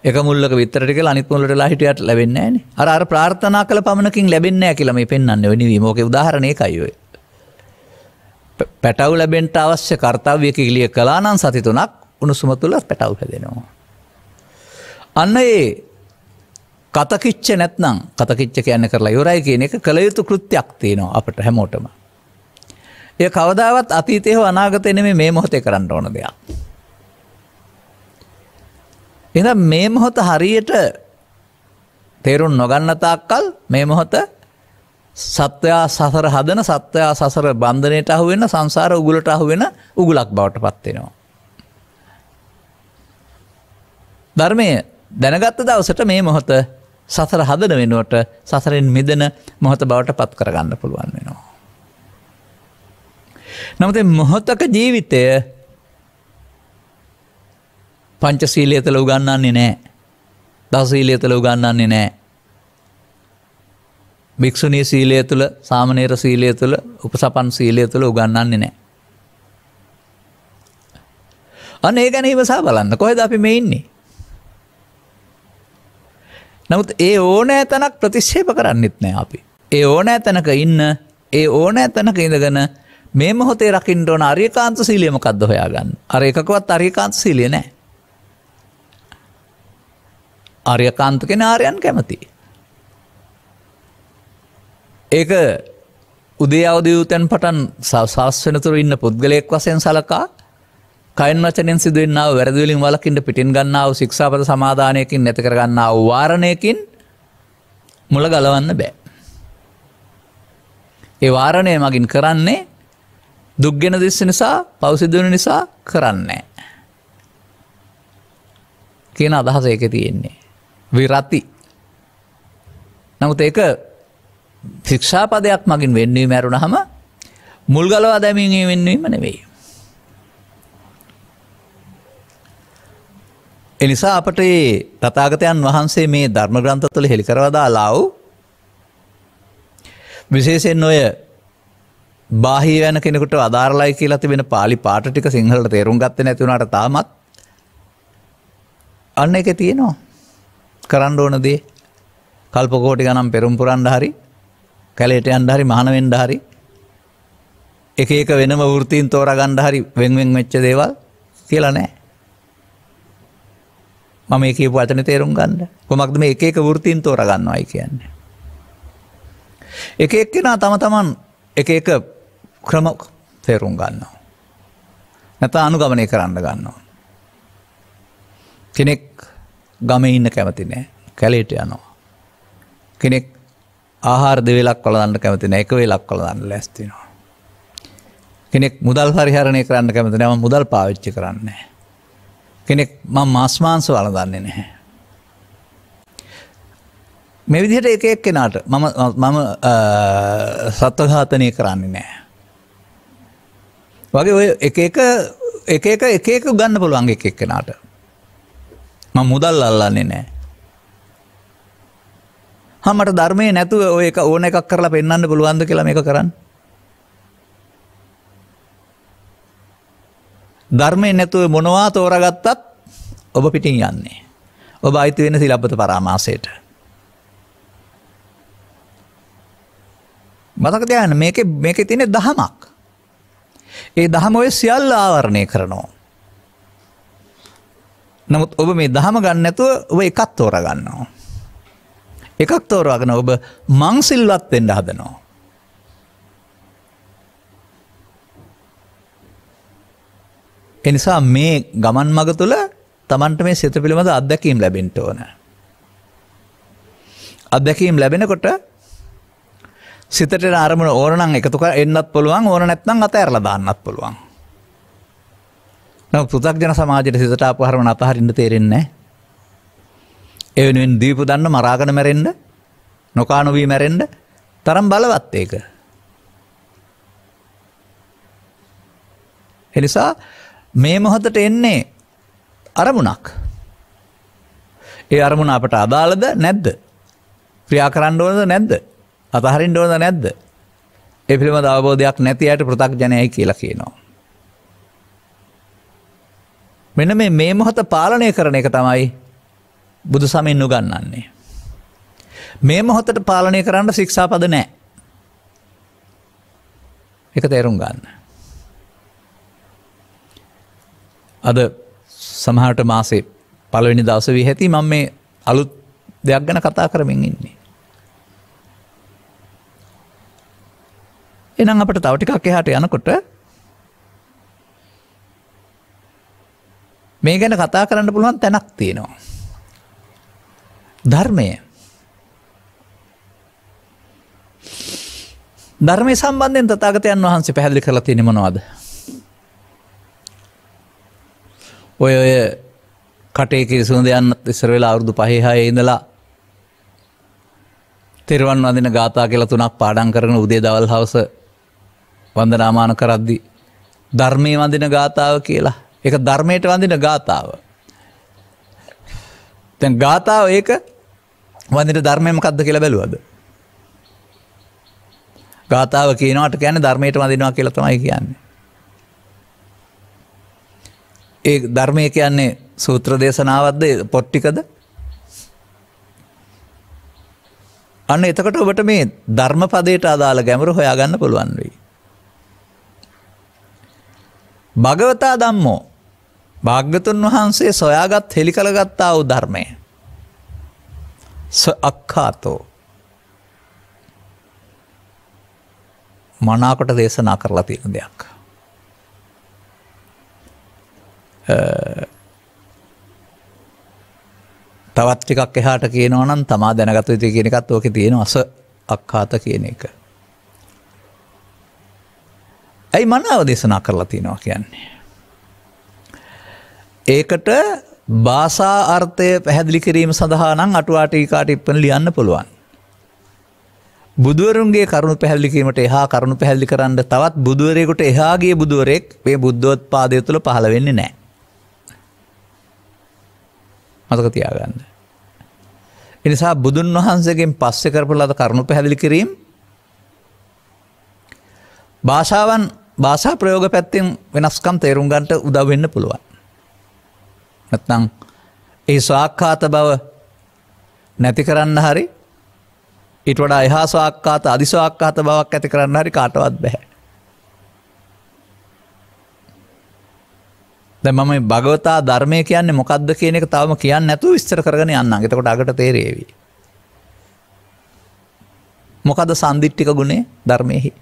එක මුල්ලක විතරට කියලා අනිත් මුල්ලට ලා හිටියට ලැබෙන්නේ නෑනේ. අර අර ප්‍රාර්ථනා කළ පමණකින් ලැබෙන්නේ නෑ කියලා මේ පෙන්වන්නේ වෙන වීම. ඕකේ උදාහරණ ඒකයි ඔය. පැටව් ලැබෙන්ට අවශ්‍ය කර්තව්‍ය කිකිලිය කළා නම් සති තුනක් උණුසුම තුල පැටව් හැදෙනවා. අන්න ඒ කතකිච්ච නැත්නම් කතකිච්ච කියන්න කරලා යොරයි කියන එක කළ යුතු කෘත්‍යයක් තියෙනවා අපට හැමෝටම. එය කවදාවත් අතීතය හෝ අනාගතය නෙමේ මේ මොහොතේ කරන්න ඕන දෙයක්. එ මේ මොහොත හරියට තේරුම් නොගන්න තාක්කල් මේ මොහොත සත්වයා සසර හදන සත්වයා සසර බන්ධනයට අහුවෙන සංසාර උගුලට අහුවෙන උගුලක් බවට පත්වෙනවා. ධර්මය දැනගත්ත දවසට මේ මොහොත සසර හදන වෙනුවට සසරෙන් මිදන මොහොත බවට පත් කරගන්න පුළුවන් වෙනවා. නමුත මොහොතක ජීවිතය පංචසීලය තුළ උගන්නන්නේ නෑ. දසීලය තුළ උගන්නන්නේ නෑ. භික්‍ෂුණී සීලය තුළ සාමනේර සීලය තුළ උපසපන් සීලය තුළ උගන්නන්නේ නෑ. අන්න ඒ ගැන ඉවසා බලන්න කොහෙද අපි මේ ඉන්නේ. නමුත් ඒ ඕනෑ තැනක් ප්‍රතිශ්ෂේප කරන්නෙත් නෑ අපි. ඒ ඕනෑ තැනක ඉන්න ඒ ඕනෑ තැනක ඉඳගෙන මේ මොහොතේ රකිින්ට ඕන අරියකාන්ත සීලියමකක්ද හොයාගන්න අර එකකවත් අරියකාන්ත සීලිය නෑ. අරියකාන්ත කෙන ආරයන් කැමති. ඒක උදේ අවදයුතැන් පටන් සවස් වෙනතුර ඉන්න පුද්ගලයෙක් වසයෙන් සලකා කයින් වචනෙන් සිදුවෙන්නාව වැරදිවලින් වලකින්ට පිටින් ගන්නාව ශික්ෂාපත සමාධානයකින් නැති කරගන්නාව වාරණයකින් මුල ගලවන්න බෑ. ඒ වාරණය මගින් කරන්නේ දුක්ගෙන දිස්ස නිසා පවසිදුවන නිසා කරන්නේ. කියන අදහස ඒක තියෙන්නේ. විරති. නමුත් ඒක ශික්ෂාපදයක් මගින් වෙන්නේ මැරුණ හම මුල්ගලවා දැමීම වෙන්නීම නෙවෙයි. එනිසා අපට ඒ තතාගතයන් වහන්සේ මේ ධර්ම ග්‍රන්ථ තුළ හෙළි කරවදා ලාව් විශේෂෙන් ඔය බාහි වැන කෙනෙකුට අදාරලයි කියලා තිබෙන පාලි පාට ටික සිංහලට තේරුම් ගත්ත නැතිවුණට තාමත් අන්න එක තියෙනවා. කරන්න ඕන දේ. කල්පකෝටි ගනම් පෙරුම්පුරන්ඩ හරි කැලේට අන්ඩ හරි මහනවෙන්ඩ හරි එක එක වෙනම වෘතීන් තෝරගණ්ඩ හරි වෙන්වෙන් වෙච්ච දේවල් කියලා නෑ. මම එක වචන තේරුම් ගන්න කොමක්ද මේ එක එක වෘතීන් තෝරගන්නවායි කියන්නේ. එක එක්කෙනා තම තමන් එක එක ක්‍රම තේරුම් ගන්නවා. නැත අනුගමනය කරන්න ගන්නවා. කෙනෙක් ගම ඉන්න කැමති නෑ කැලේට යනවා. කෙනෙක් ආහාර දෙවෙලක් කොළදන්න කැමති නෑ එක වෙලක් කොළදන්න ලැස්තිනවා. කෙනෙක් මුදල් පරිහරණය කරන්න කැමති නෑම මුදල් පාවිච්චි කරන්නේ. කෙනෙක් මං මස්මාන්ස වලදන්නේ නැහැ. මෙ විදිහට එක එක් කෙනාට මම මම සත්වඝාතනය කරන්නේ නෑ. වගේ ඔය එක එක එක එක එක එක ගන්න පුළුවන් එක එක් කෙනාට ම මුදල් අල්ලන්නේ නෑ. හමට ධර්මය නැතුව ඔය එක ඕන එකක් කරලා පෙන්න්න පුළුවන්ද කියලා එක කරන්න. ධර්මය නැතුව මොනවා තෝරගත්තත් ඔබ පිටින් යන්නේ. ඔබ අයිති වෙන සිලබ්බත පරාමාසයට. මතක තියන්න මේක මේක තිනෙ දහමක්. ඒ දහම ඔය සියල්ල ආවරණය කරනවා. නමුත් ඔබ මේ දහම ගන්න ඇතුව ඔබ එකත් තෝර ගන්නවා. එකක් තෝරාගෙන ඔබ මංසිල්වත් වෙන්ඩ හදනවා. එනිසා මේ ගමන් මග තුළ තමන්ට මේ සිත පිළිබඳ අත්දැකීම් ලැබෙන්ට ඕන. අත්දැකීම් ලැබෙනකොට සිතට අරමුණ ඕනනම් එකතුක එන්නත් පුළුවන් ඕන නැත්නම් අත ඇරල දාන්නත් පුළුවන්. නො පෘතක්ජන සමාජයට සිතට අපහරම අතහරින්න තේරෙන්නේ. එවනුවෙන් දීපු දන්න මරාගන මැරෙන්ඩ නොකානුවී මැරෙන්ඩ තරම් බලවත් ඒක. එනිසා මේ මොහොතට එන්නේ අරමුණක්. ඒ අරමුණ අපට අදාළද නැද්ද. ක්‍රියා කරන්න ඕනද නැද්ද. අතහරින් ඕනද නැද්ද. ඒ පිළිබඳ අවබෝධයක් නැති අයට පෘතක් ජනයයි කියලා කියනවා. මෙන මේ මේ මොහොත පාලනය කරන එක තමයි බුදු සමෙන් නුගන්නන්නේ. මේ මොහොතට පාලනය කරන්න ශික්ෂාපද නෑ. එක තේරුම් ගන්න. අද සමහට මාසේ පලවෙනි දවස වී හැති මං මේ අලුත් දෙයක් ගැන කතා කරමින් ඉන්නේ. එනම් අපට තවටිකක් එහාට යනකොට මේ ගැන කතා කරන්න පුළුවන් තැනක් තියෙනවා. ධර්මය ධර්මය සම්බන්ධයෙන් තතාගතයන් වහන්සේ පැහැදිලි කරලා තියෙන මොනවාද ඔය ඔය කටේ කිරිසුන් දෙයන්නත් ඉස්සර වෙලා අවුරුදු පහහය ඉඳලා තෙරවන් වදින ගාතා කියලා තුනක් පාඩන් කරන උදේ දවල් හවස වන්දනාමාන කරද්දි. ධර්මය වඳින ගාථාව කියලා එක ධර්මයට වඳින ගාථාව. තැන් ගාථාව ඒක වඳට ධර්මයම කක්ද කියලා බැලුවද. ගාථාව කියනවට කියන ධර්මයට වඳනවා කියලා තමයි කියන්නේ. ඒ ධර්මය කියන්නේ සූත්‍ර දේශනාවත්ද පොට්ටිකද අන්න එතකට ඔබට මේ ධර්ම පදයට අදාළ ගැමරු හොයාගන්න පුළුවන් වෙයි. භගවතා දම්මෝ භාග්‍යතුන් වහන්සේ සොයාගත් හෙළි කළගත්තා වූ ධර්මය. අක්කාතෝ මනාකොට දේශනා කරලා තියෙන දෙයක්. තවත් ටිකක් එහාට කියනවා නම් තමා දැනගත යුතු කියන එකත් ඕක තියෙන අස අක්කාත කියන එක. ඇයි මනාව දේශනා කරලා තියෙනවා කියන්නේ. ඒකට භාසා අර්ථය පැහැදිලි කිරීම සඳහා නම් අටුවාටීකාට ඉප්පන ලියන්න පුළුවන්. බුදුවරුන්ගේ කරුණු පැහැල්ලිකීමට එහා කරුණු පැහැල්ලි කරන්න තවත් බුදුවරයකුට එහාගේ බුදුවරෙක් මේ බුද්ධෝත් පාදය තුළ පහළ වෙන්නේ නෑ. මතක තියාගන්න. එනිසා බුදුන් වහන්සේගෙන් පස්සෙ කරපු ලද කරුණු පැහැදිලි කිරීම් භාෂාවන් භාෂා ප්‍රයෝග පැත්තෙන් වෙනස්කම් තේරුම් ගන්ට උදව් වෙන්න පුළුවන්. නැත්නම් ඒ ස්වාක්ඛාත බව නැති කරන්න හරි ඊට වඩා එහා ස්වාක්ඛාත අධිස්වාක්ඛාත බවක් ඇති කරන්න හරි කාටවත් බෑ. දැන් මම මේ භගවතා ධර්මය කියන්නේ මොකක්ද කියන එක තවම කියන්න නැතුව විස්තර කරගෙන යන්නම්. එතකොට අගට තේරෙවි. මොකද සන්දිට්ඨික ගුණේ ධර්මයේහි?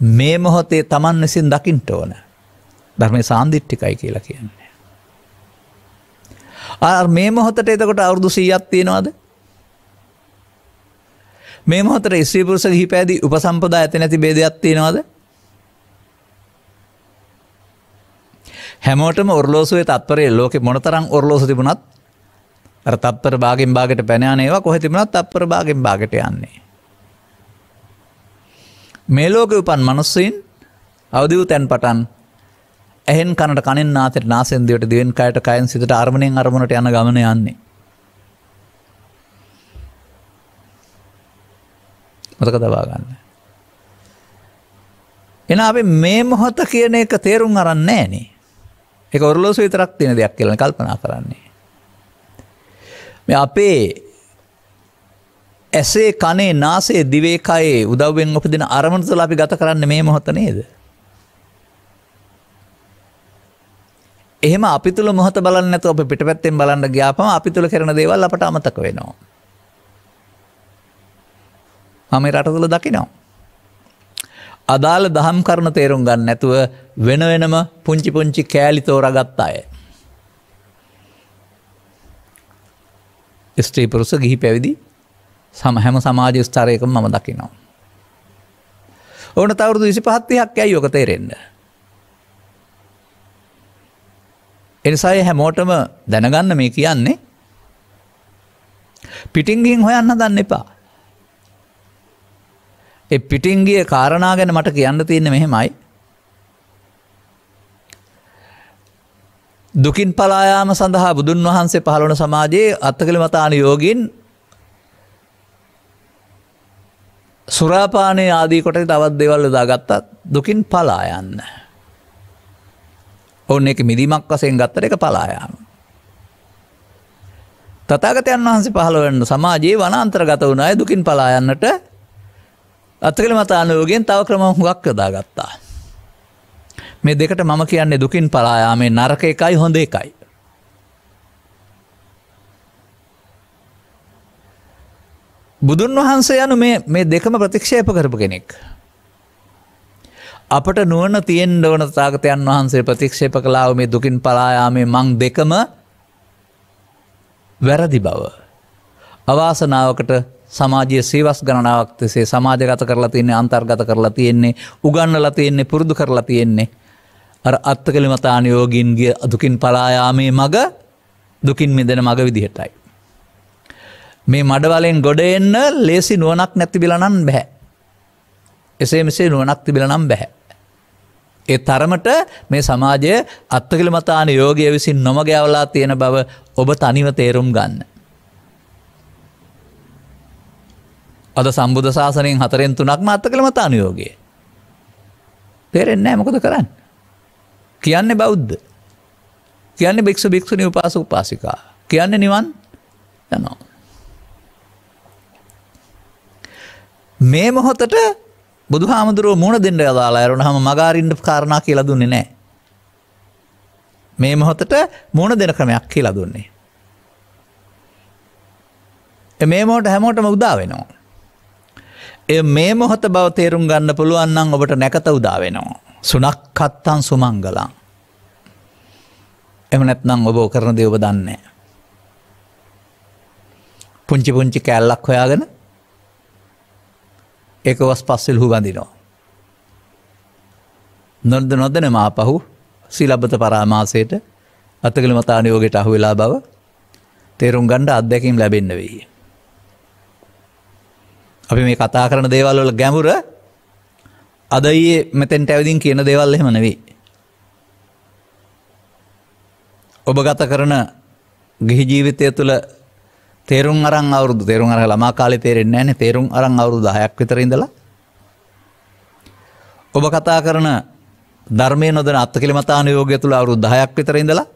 මේ මොහොතේ Taman විසින් දකින්න ඕන. ධර්මයේ සාන්දිට්ඨිකයි කියලා කියන්නේ. ආ මේ මොහොතට එතකොට අවුරුදු 100ක් තියෙනවද? මේ මොහොතට ස්ත්‍රී පුරුෂ ගිහිපෑදී උපසම්පදා ඇති නැති ભેදයක් තියෙනවද? හැමෝටම ඔර්ලෝසුවේ තත්පරේ ලෝකෙ මොනතරම් ඔර්ලෝසු තිබුණත් අර තත්පර භාගෙන් භාගයට පැන යන ඒවා කොහෙ තිබුණත් තත්පර භාගෙන් භාගයට යන්නේ. මේ ලෝකෙ උපන් මිනිස්සුන් අවදි වූ තැන් පටන් ඇහෙන් කනට කනෙන් නාසයට නාසයෙන් දිවට දිවෙන් කයට කයෙන් සිතට අරමුණෙන් අරමුණට යන ගමන යන්නේ. මතක තබා ගන්න. එන අපි මේ මොහොත කියන එක තේරුම් අරන් නෑනේ. ඒක ඔරලෝසු විතරක් තියෙන දෙයක් කියලා කල්පනා කරන්නේ. මේ අපේ ඇසේ කනේ නාසේ දිවේ කයේ උදව්වෙන් උපදින අරමුණු තුළ අපි ගත කරන්නේ මේ මොහොත නේද? එහෙම අපි තුල මොහොත බලන්නේ නැතුව අපි පිටපැත්තෙන් බලන්න ගියාපම අපි තුල කරන දේවල් අපට අමතක වෙනවා. මම රට තුල දකිනවා. අදාළ දහම් කරුණ තේරුම් ගන්න නැතුව වෙන වෙනම පුංචි පුංචි කෑලි තෝරාගත්ත අය. ස්ත්‍රී පුරුෂ ගිහි පැවිදි සම හැම සමාජ ස්ථරයකම මම දකිනවා. ඕන තවරුදු විසි පහත්තියක් ඇයි යෝක තේරෙන්න. එනිසාය හැමෝටම දැනගන්න මේ කියන්නේ පිටිංගින් හොයන්න දන්න එපා. එ පිටිංගිය කාරණා ගැන මට කියන්න තියෙන මෙහෙමයි. දුකින් පලායාම සඳහා බුදුන් වහන්සේ පහළොන සමාජයේ අත්තකළ මතාන යෝගින් සුරාපානය ආදී කොට තවත් දෙවල් දාගත්තත් දුකින් පලා යන්න. ඔන්න එක මිදිමක් වසයෙන් ගත්තර එක පලායාම. තතාගතයන් වහන්සේ පහළවන්න සමාජයේ වනාන්තර ගත වුණයි දුකින් පලායන්නට අත්තකළ මතානුවගෙන් තව ක්‍රම හුඟක් යොදා ගත්තා. මේ දෙකට මම කියන්නේ දුකින් පලායාමේ නරක එකයි හොඳ එකයි. බුදුන් වහන්සේ යනු මේ දෙකම ප්‍රතික්ෂේප කරපු කෙනෙක්. අපට නුවන තියෙන් ඕන තාගතයන් වහන්සේ ප්‍රතික්ෂේප කලාව මේ දුකින් පලායාමේ මං දෙකම වැරදි බව. අවාසනාවකට සමාජය සේවස් ගණනාවක් තෙසේ සමාජගත කරලා තියන්නේ අන්තර්ගත කරලා තියෙන්නේ උගන්නල තියෙන්නේ පුරුදු කරලා තියෙන්නේ. අර අත්තකළි මතානයෝගින්ගේ දුකින් පලායාමේ මග දුකින් මෙදෙන මග විදිහටයි. මේ මඩවලෙන් ගොඩ එන්න ලේසි නුවනක් නැති බිලනන් බැහැ. එසේ මෙසේ නුවනක් තිබිලනම් බැහැ. ඒ තරමට මේ සමාජය අත්තකළ මතාන යෝගය විසින් නොමගැවලා තියෙන බව ඔබ තනිව තේරුම් ගන්න. අද සම්බුධ ශාසනයෙන් හතරෙන් තුනක්ම අත්තකළ මතාන යෝගය. තේරෙන්නේ මොකද කරන්න. කියන්නේ බෞද්ධ. කියන්නේ භික්ෂ භික්ෂුණි උපාස උපාසිකා. කියන්නේ නිවන් යනවා. මේ මොහොතට බුදු හාමුදුරුව මුණ දෙන්න යදාලා ඇරුණ හම මගාරින්ට කාරණා කියලා දුන්නේ නෑ. මේ මොහොතට මුණ දෙන ක්‍රමයක් කියලා දුන්නේ. මේ මොහොට හැමෝටම උදා වෙනවා. එ මේ මොහොත බව තේරුම් ගන්න පුළුවන්නම් ඔබට නැකත උදා වෙනවා. සුනක් කත්තන් සුමංගලං. එම නැත්නම් ඔබ කරන දෙ ඔබ දන්නේ. පුංචි පුංචි කැල්ලක් හොයාගෙන ඒක වස් පස්සෙල් හු බඳිනවා. නොද නොදන මා පහු සිලබත පරාමාසයට අතකළ මතානයෝගයට අහු වෙලා බව තේරුම් ගණ්ඩ අත්දැකීම් ලැබෙන්න වෙයි. අපි මේ කතා කරන දේවල් වල ගැඹුර අදයේ මෙතැන්ට ඇවිදින් කියන දේවල් එහෙම නෙවෙයි. ඔබ ගත කරන ගිහි ජීවිතය තුළ තේරුම් අරන් අවුරුදු තේරුම් අර ළමා කාලේ තේරෙන්නේ නැහැ නේ තේරුම් අරන් අවුරුදු 10ක් විතර ඉඳලා ඔබ කතා කරන ධර්මයේ නොදැන අත්කිලමතානුයෝගය තුළ අවුරුදු 10ක් විතර ඉඳලා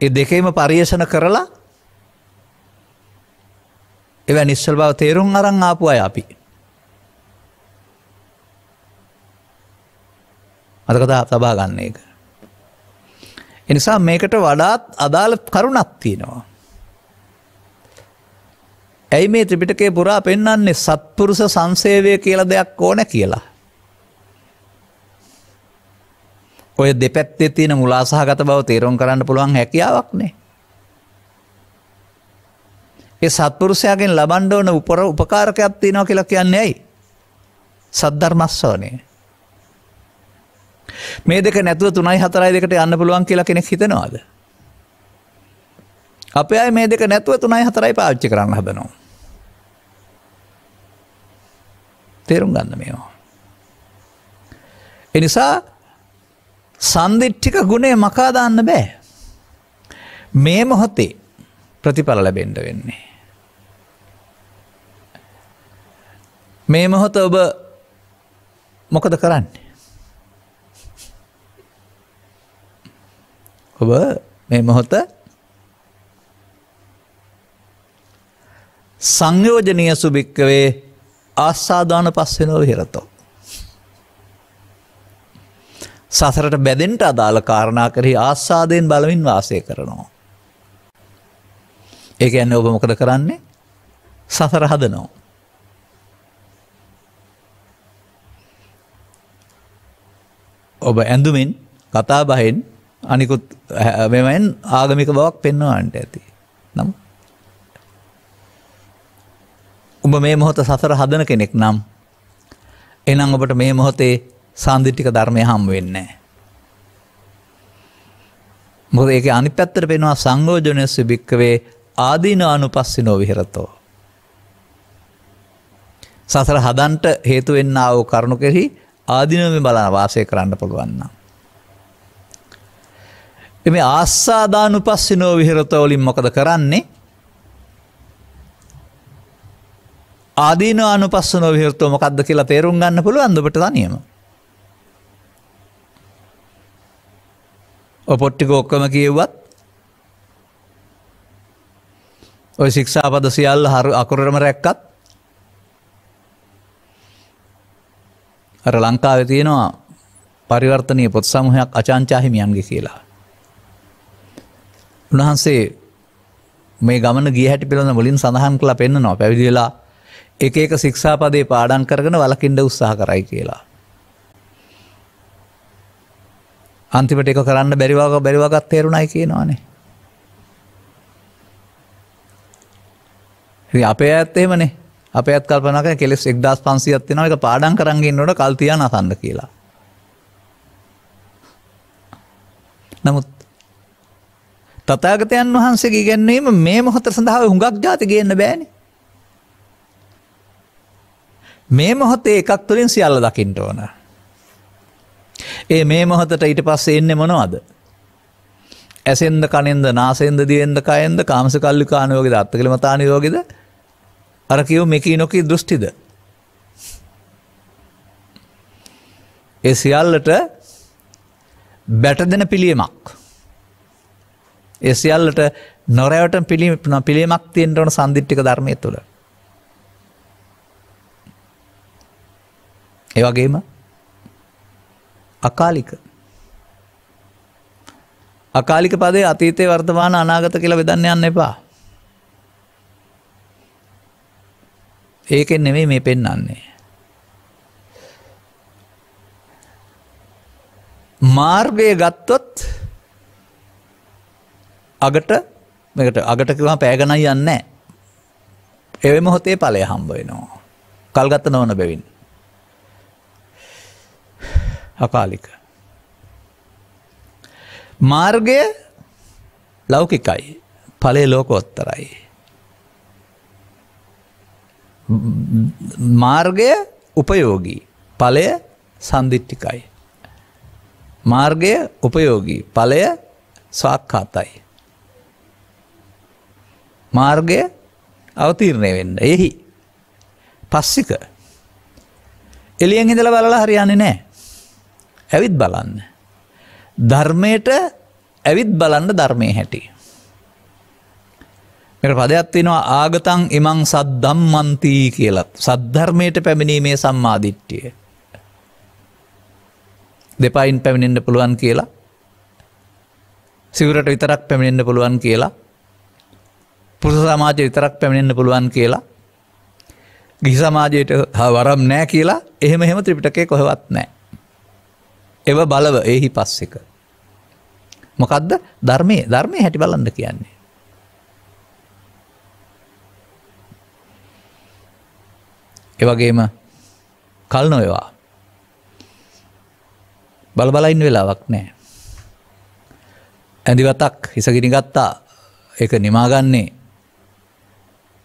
ඒ දෙකේම පරිේෂණ කරලා එව නිශ්චල් බව තේරුම් අරන් ආපු අය අපි. අද කතා තබා ගන්න එක. එනිසා මේකට වඩාත් අදාළ කරුණක් තියෙනවා. ඇයි මේ ත්‍රිපිටකේ පුරා පෙන්වන්නේ සත්පුරුෂ සංසේවය කියලා දෙයක් ඕන කියලා. ඔය දෙපැත්තේ තියෙන මුලාසහගත බව තේරුම් කරන්න පුළුවන් හැකියාවක්නේ. ඒ සත්පුරුෂයාගෙන් ලබන්ඩ ඕන උපර උපකාරකයක් තියෙනවා කියලා කියන්නේ ඇයි. සද්ධර්මස්වනේ. මේ දෙක නැතුව තුනයි හතරයි දෙකට යන්න පුළුවන් කියලා කෙනෙක් හිතනවාද. අපේ අය මේ දෙක නැතුව තුනයි හතරයි පාච්චි කරන්න හදනවා. තේරුම් ගන්න මේවා. එනිසා සන්දිිට්ටික ගුණේ මකාදාන්න බෑ. මේ මොහොතේ ප්‍රතිඵල ලැබෙන්ඩ වෙන්නේ. මේ මොහොත ඔබ මොකද කරන්නේ. ඔබ මේ මොහොත සංයෝජනය සුභික්කවේ ආස්සාධාන පස්සෙනෝ හිරතෝ. සසරට බැදෙන්ට අදාළ කාරණා කරහි ආස්සාදයෙන් බලමින් වාසය කරනවා. ඒක ඇන්න ඔබ මොකද කරන්නේ සසර හදනෝ. ඔබ ඇඳුමින් කතා බහෙන් අනිකුත් මෙමෙන් ආගමික බවක් පෙන්වන්නට ඇති. නම් උඹ මේ මොහොත සසර හදන කෙනෙක් නම් එනම් ඔබට මේ මොහොතේ සාන්දිිට්ටික ධර්මය හම් වෙන්නේ. මොද ඒක අනි පැත්තර පෙනවා සංගෝජනය සුභික්කවේ ආදීන අනු පස්සිනෝ විහිරතෝ. සසර හදන්ට හේතුවෙන්න වූ කරුණු කෙරෙහි ආදිනම බලන වාසය කරන්න පුළුවන්නම්. එම ආස්සාධානු පස්සිනෝ විහිරතවලින් මොකද කරන්නේ ආදීන අනුපස්සන විහිරතෝ මොකක්ද කියලා තේරුම් ගන්න පුළුවන්දට තනියම. ඔපොට්ටික ඔක්කම කියව්වත් ඔය ශික්ෂාපද සියල්ල හරු අකුරම රැක්කත් අර ලංකාව තියෙනවා පරිවර්තනය පොත් සමහයක් අචාංචාහිමියන්ගේ කියලා. උන්වහන්සේ මේ ගමන ගිය හැටි පිළඳ මුලින් සඳහන් කළ පෙන්න්නනවා පැවිදිලා එක එක ශික්ෂාපදේ පාඩන් කරගෙන වලකින්ඩ උත්සාහ කරයි කියලා. අන්තිපට එක කරන්න බැරිවාග බැරිවගත් තේරුණයි කියනවානේ. අපේ ඇත්තේමනේ අප ඇත් කල්පනක කෙලෙස් එක්දස් පන්සියත් වෙන එක පාඩන් කරන්ගෙන් නොට කල්තිය නසන්න කියලා. නමුත් තතාගතයන් වහන්සේ ගැන්වීම මේ මොහොත සඳහාව හුඟක් ජාති ගන්න බෑන. මේ මොහොතේ එකක් තුළින් සියල්ල දකිින්ට ඕන. ඒ මේ මොහොතට ඊට පස්සේ එන්න මොනවද. ඇසෙන්ද කනෙන්ද නාසෙන්ද දියෙන්ද කයෙන්ද කාමස කල්ලිකානයෝගෙද අත්තකළ මතානයෝගෙද අර කිව් මෙකී නොකී දෘෂ්ටිද. ඒ සියල්ලට බැට දෙන පිළියමක්. ඒ සියල්ලට නොරැවට පිළි පිළියමක් තියෙන්ට ඕන සන්දිිට්ටික ධර්මය තුළ. ඒවගේම අකාලික අකාලික පදේ අතීතය වර්තමාන අනාගත කියලා වෙදන්න යන්න එපා. ඒකෙන් නෙවෙයි මේ පෙන්වන්නේ. මාර්ගය ගත්තොත් අගට මේකට අගට කිව්වම පෑ ගණන් යන්නේ නැහැ. ඒ මොහොතේ ඵලය හම්බ වෙනවා. කල්ගත නොවන බැවින්. අකාලික. මාර්ගය ලෞකිකයි. ඵලය ලෝකෝත්තරයි. මාර්ගය උපයෝගී ඵලය සන්දිිට්ටිකයි. මාර්ගය උපයෝගී ඵලය ස්වාක්ඛාතයි. මාර්ගය අවතීර්ණය වෙන්න. එහි පස්සික එලියෙන් හිදල බලලා හරියන්නේ නෑ. ඇවිත් බලන්න. ධර්මයට ඇවිත් බලන්න ධර්මය හැටි. මෙට පදයක් වෙනවා ආගතන් ඉමං සද්ධම්මන්තී කියලත් සද්ධර්මයට පැමිණීමේ සම්මාධිට්ටිය. දෙපයින් පැමිණෙන්ට පුළුවන් කියලා සිවරට විතරක් පැමිණෙන්ට පුළුවන් කියලා පුරුස සමාජය විතරක් පැමිණෙන්න්න පුළුවන් කියලා ගිහි සමාජයට වරම් නෑ කියලා එහෙම එහෙම ත්‍රිපිටකේ කොහෙවත් නෑ. එව බලව එහි පස්සෙක. මොකක්ද ධර්මය ධර්මය හැටි බලන්න කියන්නේ. එවගේම කල් නොයවා බල බලයින්න වෙලාවක් නෑ. ඇඳිවතක් හිසගිනි ගත්තා එක නිමාගන්නේ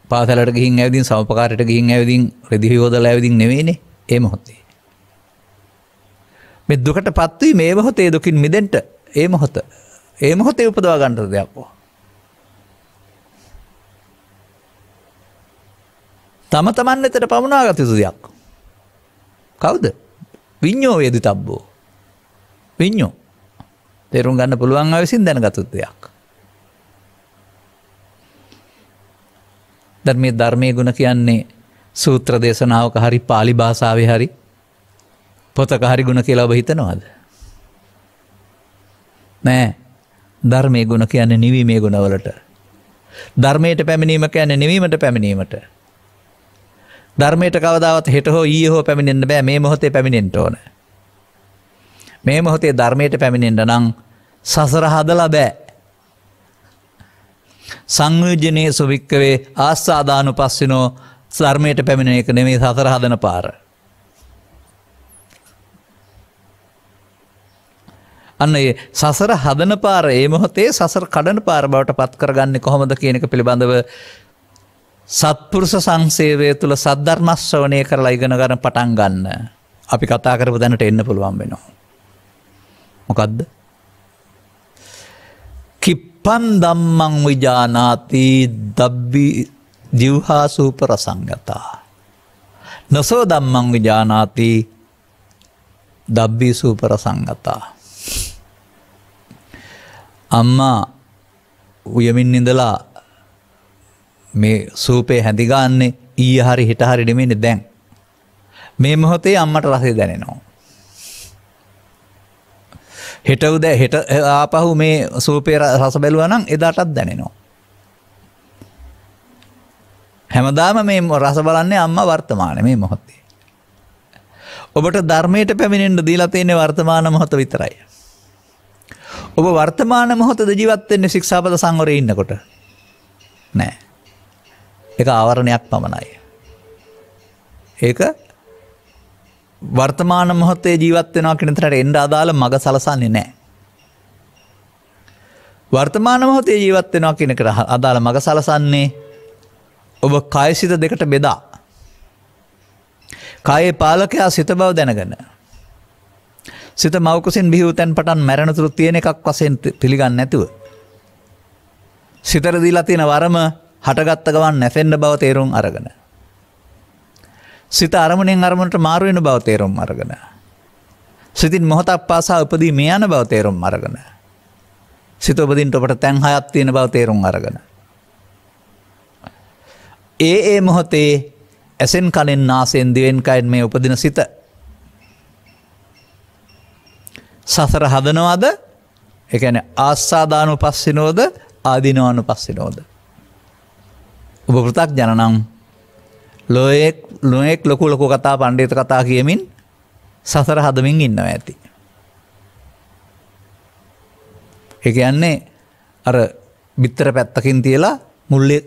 පාසලට ගිහින් ඇවිදින් සමපකාරයට ගිහින් ඇවිදින් රෙදිහිෝදල ඇවිදින් නෙවෙයිනේ ඒ මොහොතේ. මෙ දුකට පත්වී මේ මොහොතේ දුකින් මිදෙන්ට ඒ මොහොත ඒ මොහොතේ උපදවා ගණ්ඩ දෙයක්ෝ. තම තමන් එතට පමුණනාගත යුතු දෙයක්. කවුද විඤ්ඥෝ වේදි තබ්බෝ. විඤ්ඥෝ තෙරුම් ගන්න පුළුවන් අවිසින් දැනගතුත් දෙයක්. ධර්මය ධර්මය ගුණ කියන්නේ සූත්‍ර දේශනාවක හරි පාලි භාසාාව හරි පොතක හරි ගුණ කියලා ඔබ හිතනවාද. නෑ ධර්මය ගුණ කියන්න නිවීමේ ගුණවලට. ධර්මයට පැමිණීම කියන්න නිවීමට පැමිණීමට. ධර්මයට කවදාවත් හෙට හෝ ඒ හෝ පැමිණෙන්න්න බෑ මේ මොහොතේ පැමිණෙන්ට ඕන. මේ මොහොතේ ධර්මයට පැමිණෙන්ට නං සසර හදලා බෑ. සංයෝජනය සුවික්කවේ ආස්සාධානු පස්සිනෝ ධර්මයට පැමිණ එක නෙමේ සසර හදන පාර. අන්න ඒ සසර හදන පාර ඒ මොහොතේ සසර කඩන පාර බවට පත් කරගන්න කොහොමද කියනක පිළිබඳව සත්පුරුෂ සංසේවය තුළ සද්ධර්මශ්‍රවනය කරලා ඉගෙන ගන පටන් ගන්න අපි කතා කරපු දැනට එන්න පුළුවන් වෙනවා. මොකක්ද? කිප්පන් දම්මං විජානාති දබ්බි ජිව්හා සූප රසංගතා. නොසෝ දම්මං විජානාති දබ්බී සූපර සංගතා. අම්මා උයමින් ඉඳලා මේ සූපය හැදිගන්නේ ඊය හරි හිට හරි නෙමෙන දැන්. මේ මොහොතේ අම්මට රසේ දැනෙනවා. හෙටවුද හෙට ආපහු මේ සූපය රස බැලුව නම් එදාටත් දැනෙනවා. හැමදාම මේ රස බලන්නේ අම්ම වර්තමාන මේ මොහොත්තේ. ඔබට ධර්මයට පැමිණෙන්ට දීලතයන්නේ වර්තමාන මොහොත විතරයි. ඔබ වර්තමාන මොහොතද ජීවත්වෙන්නේ ශික්ෂාපද සංවර ඉන්නකොට නෑ එක ආවරණයක් පමණයි. ඒක වර්තමාන මොහොතේ ජීවත්වෙනවා කෙනතරට එන්ඩ අදාළ මඟ සලසන්නේ නෑ. වර්තමාන මොහොතේ ජීවත්වෙනවා කෙනෙකට අදාළ මඟ සලසන්නේ ඔබ කයසිත දෙකට බෙදා. කයේ පාලකයා සිත බව දැනගන්න. සිත මවකුසින් බිහිව තැන් පටන් මැරණතුරු තියෙන එකක් වසයෙන් පිළිගන්න නැතුව. සිතරදිලා තියෙන වරම හටගත්ත ගවන් නැසෙන්ඩ බව තේරුම් අරගෙන. සිත අරමුණෙන් අරමුණට මාරුවෙන බව තේරුම් අරගෙන. සිතින් මොහොතක් පාසා උපදී මේ යන බව තේරුම් අරගෙන. සිත ඔබදින්ට ඔබට තැන් හයත් තියෙන බව තේරුම් අරගෙන. ඒ ඒ මොහොතේ ඇසෙන් කලින් නාසයෙන් දිවෙන්කයින් මේ උපදින සිත සසර හදනවාද එකන ආස්සාධානු පස්සිනෝද ආදිනවානු පස්සිනෝද. ඔබ පෘතක් ජනනම් ලොයෙක් ලොයෙක් ලොකු ලොකු කතා පණ්ඩේත කතා කියමින් සසර හදමින් ඉන්නව ඇති. එක යන්නේ අර බිත්තර පැත්තකින් තියලා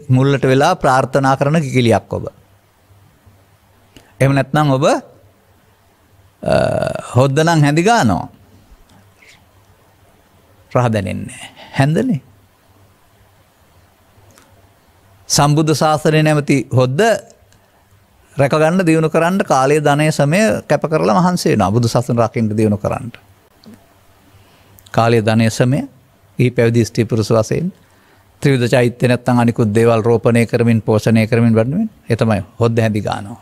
මුල්ලට වෙලා ප්‍රාර්ථනා කරන කිකිලියක් ඔබ. එම නැත්නම් ඔබ හොද්දනං හැදිගානවා රහ දැනෙන්නේ හැඳනේ. සම්බුද්ධ ශාසනය නැමති හොද්ද රැකගන්න දියුණු කරන්න කාලය ධනය සමය කැප කරලා මහන්සේ නබුදු සසන රකිට දියුණු කරන්නට. කාලය ධනය සමය ඒ පැවිදි ස්ටිපුරුස වසයෙන් ත්‍රවිධ චෛත්‍ය නැත්තන් අනිකුත් දේවල් රෝපණය කරමින් පෝෂණය කරමින් වඩුවෙන් එතමයි හොද්ද හැදි ගානවා.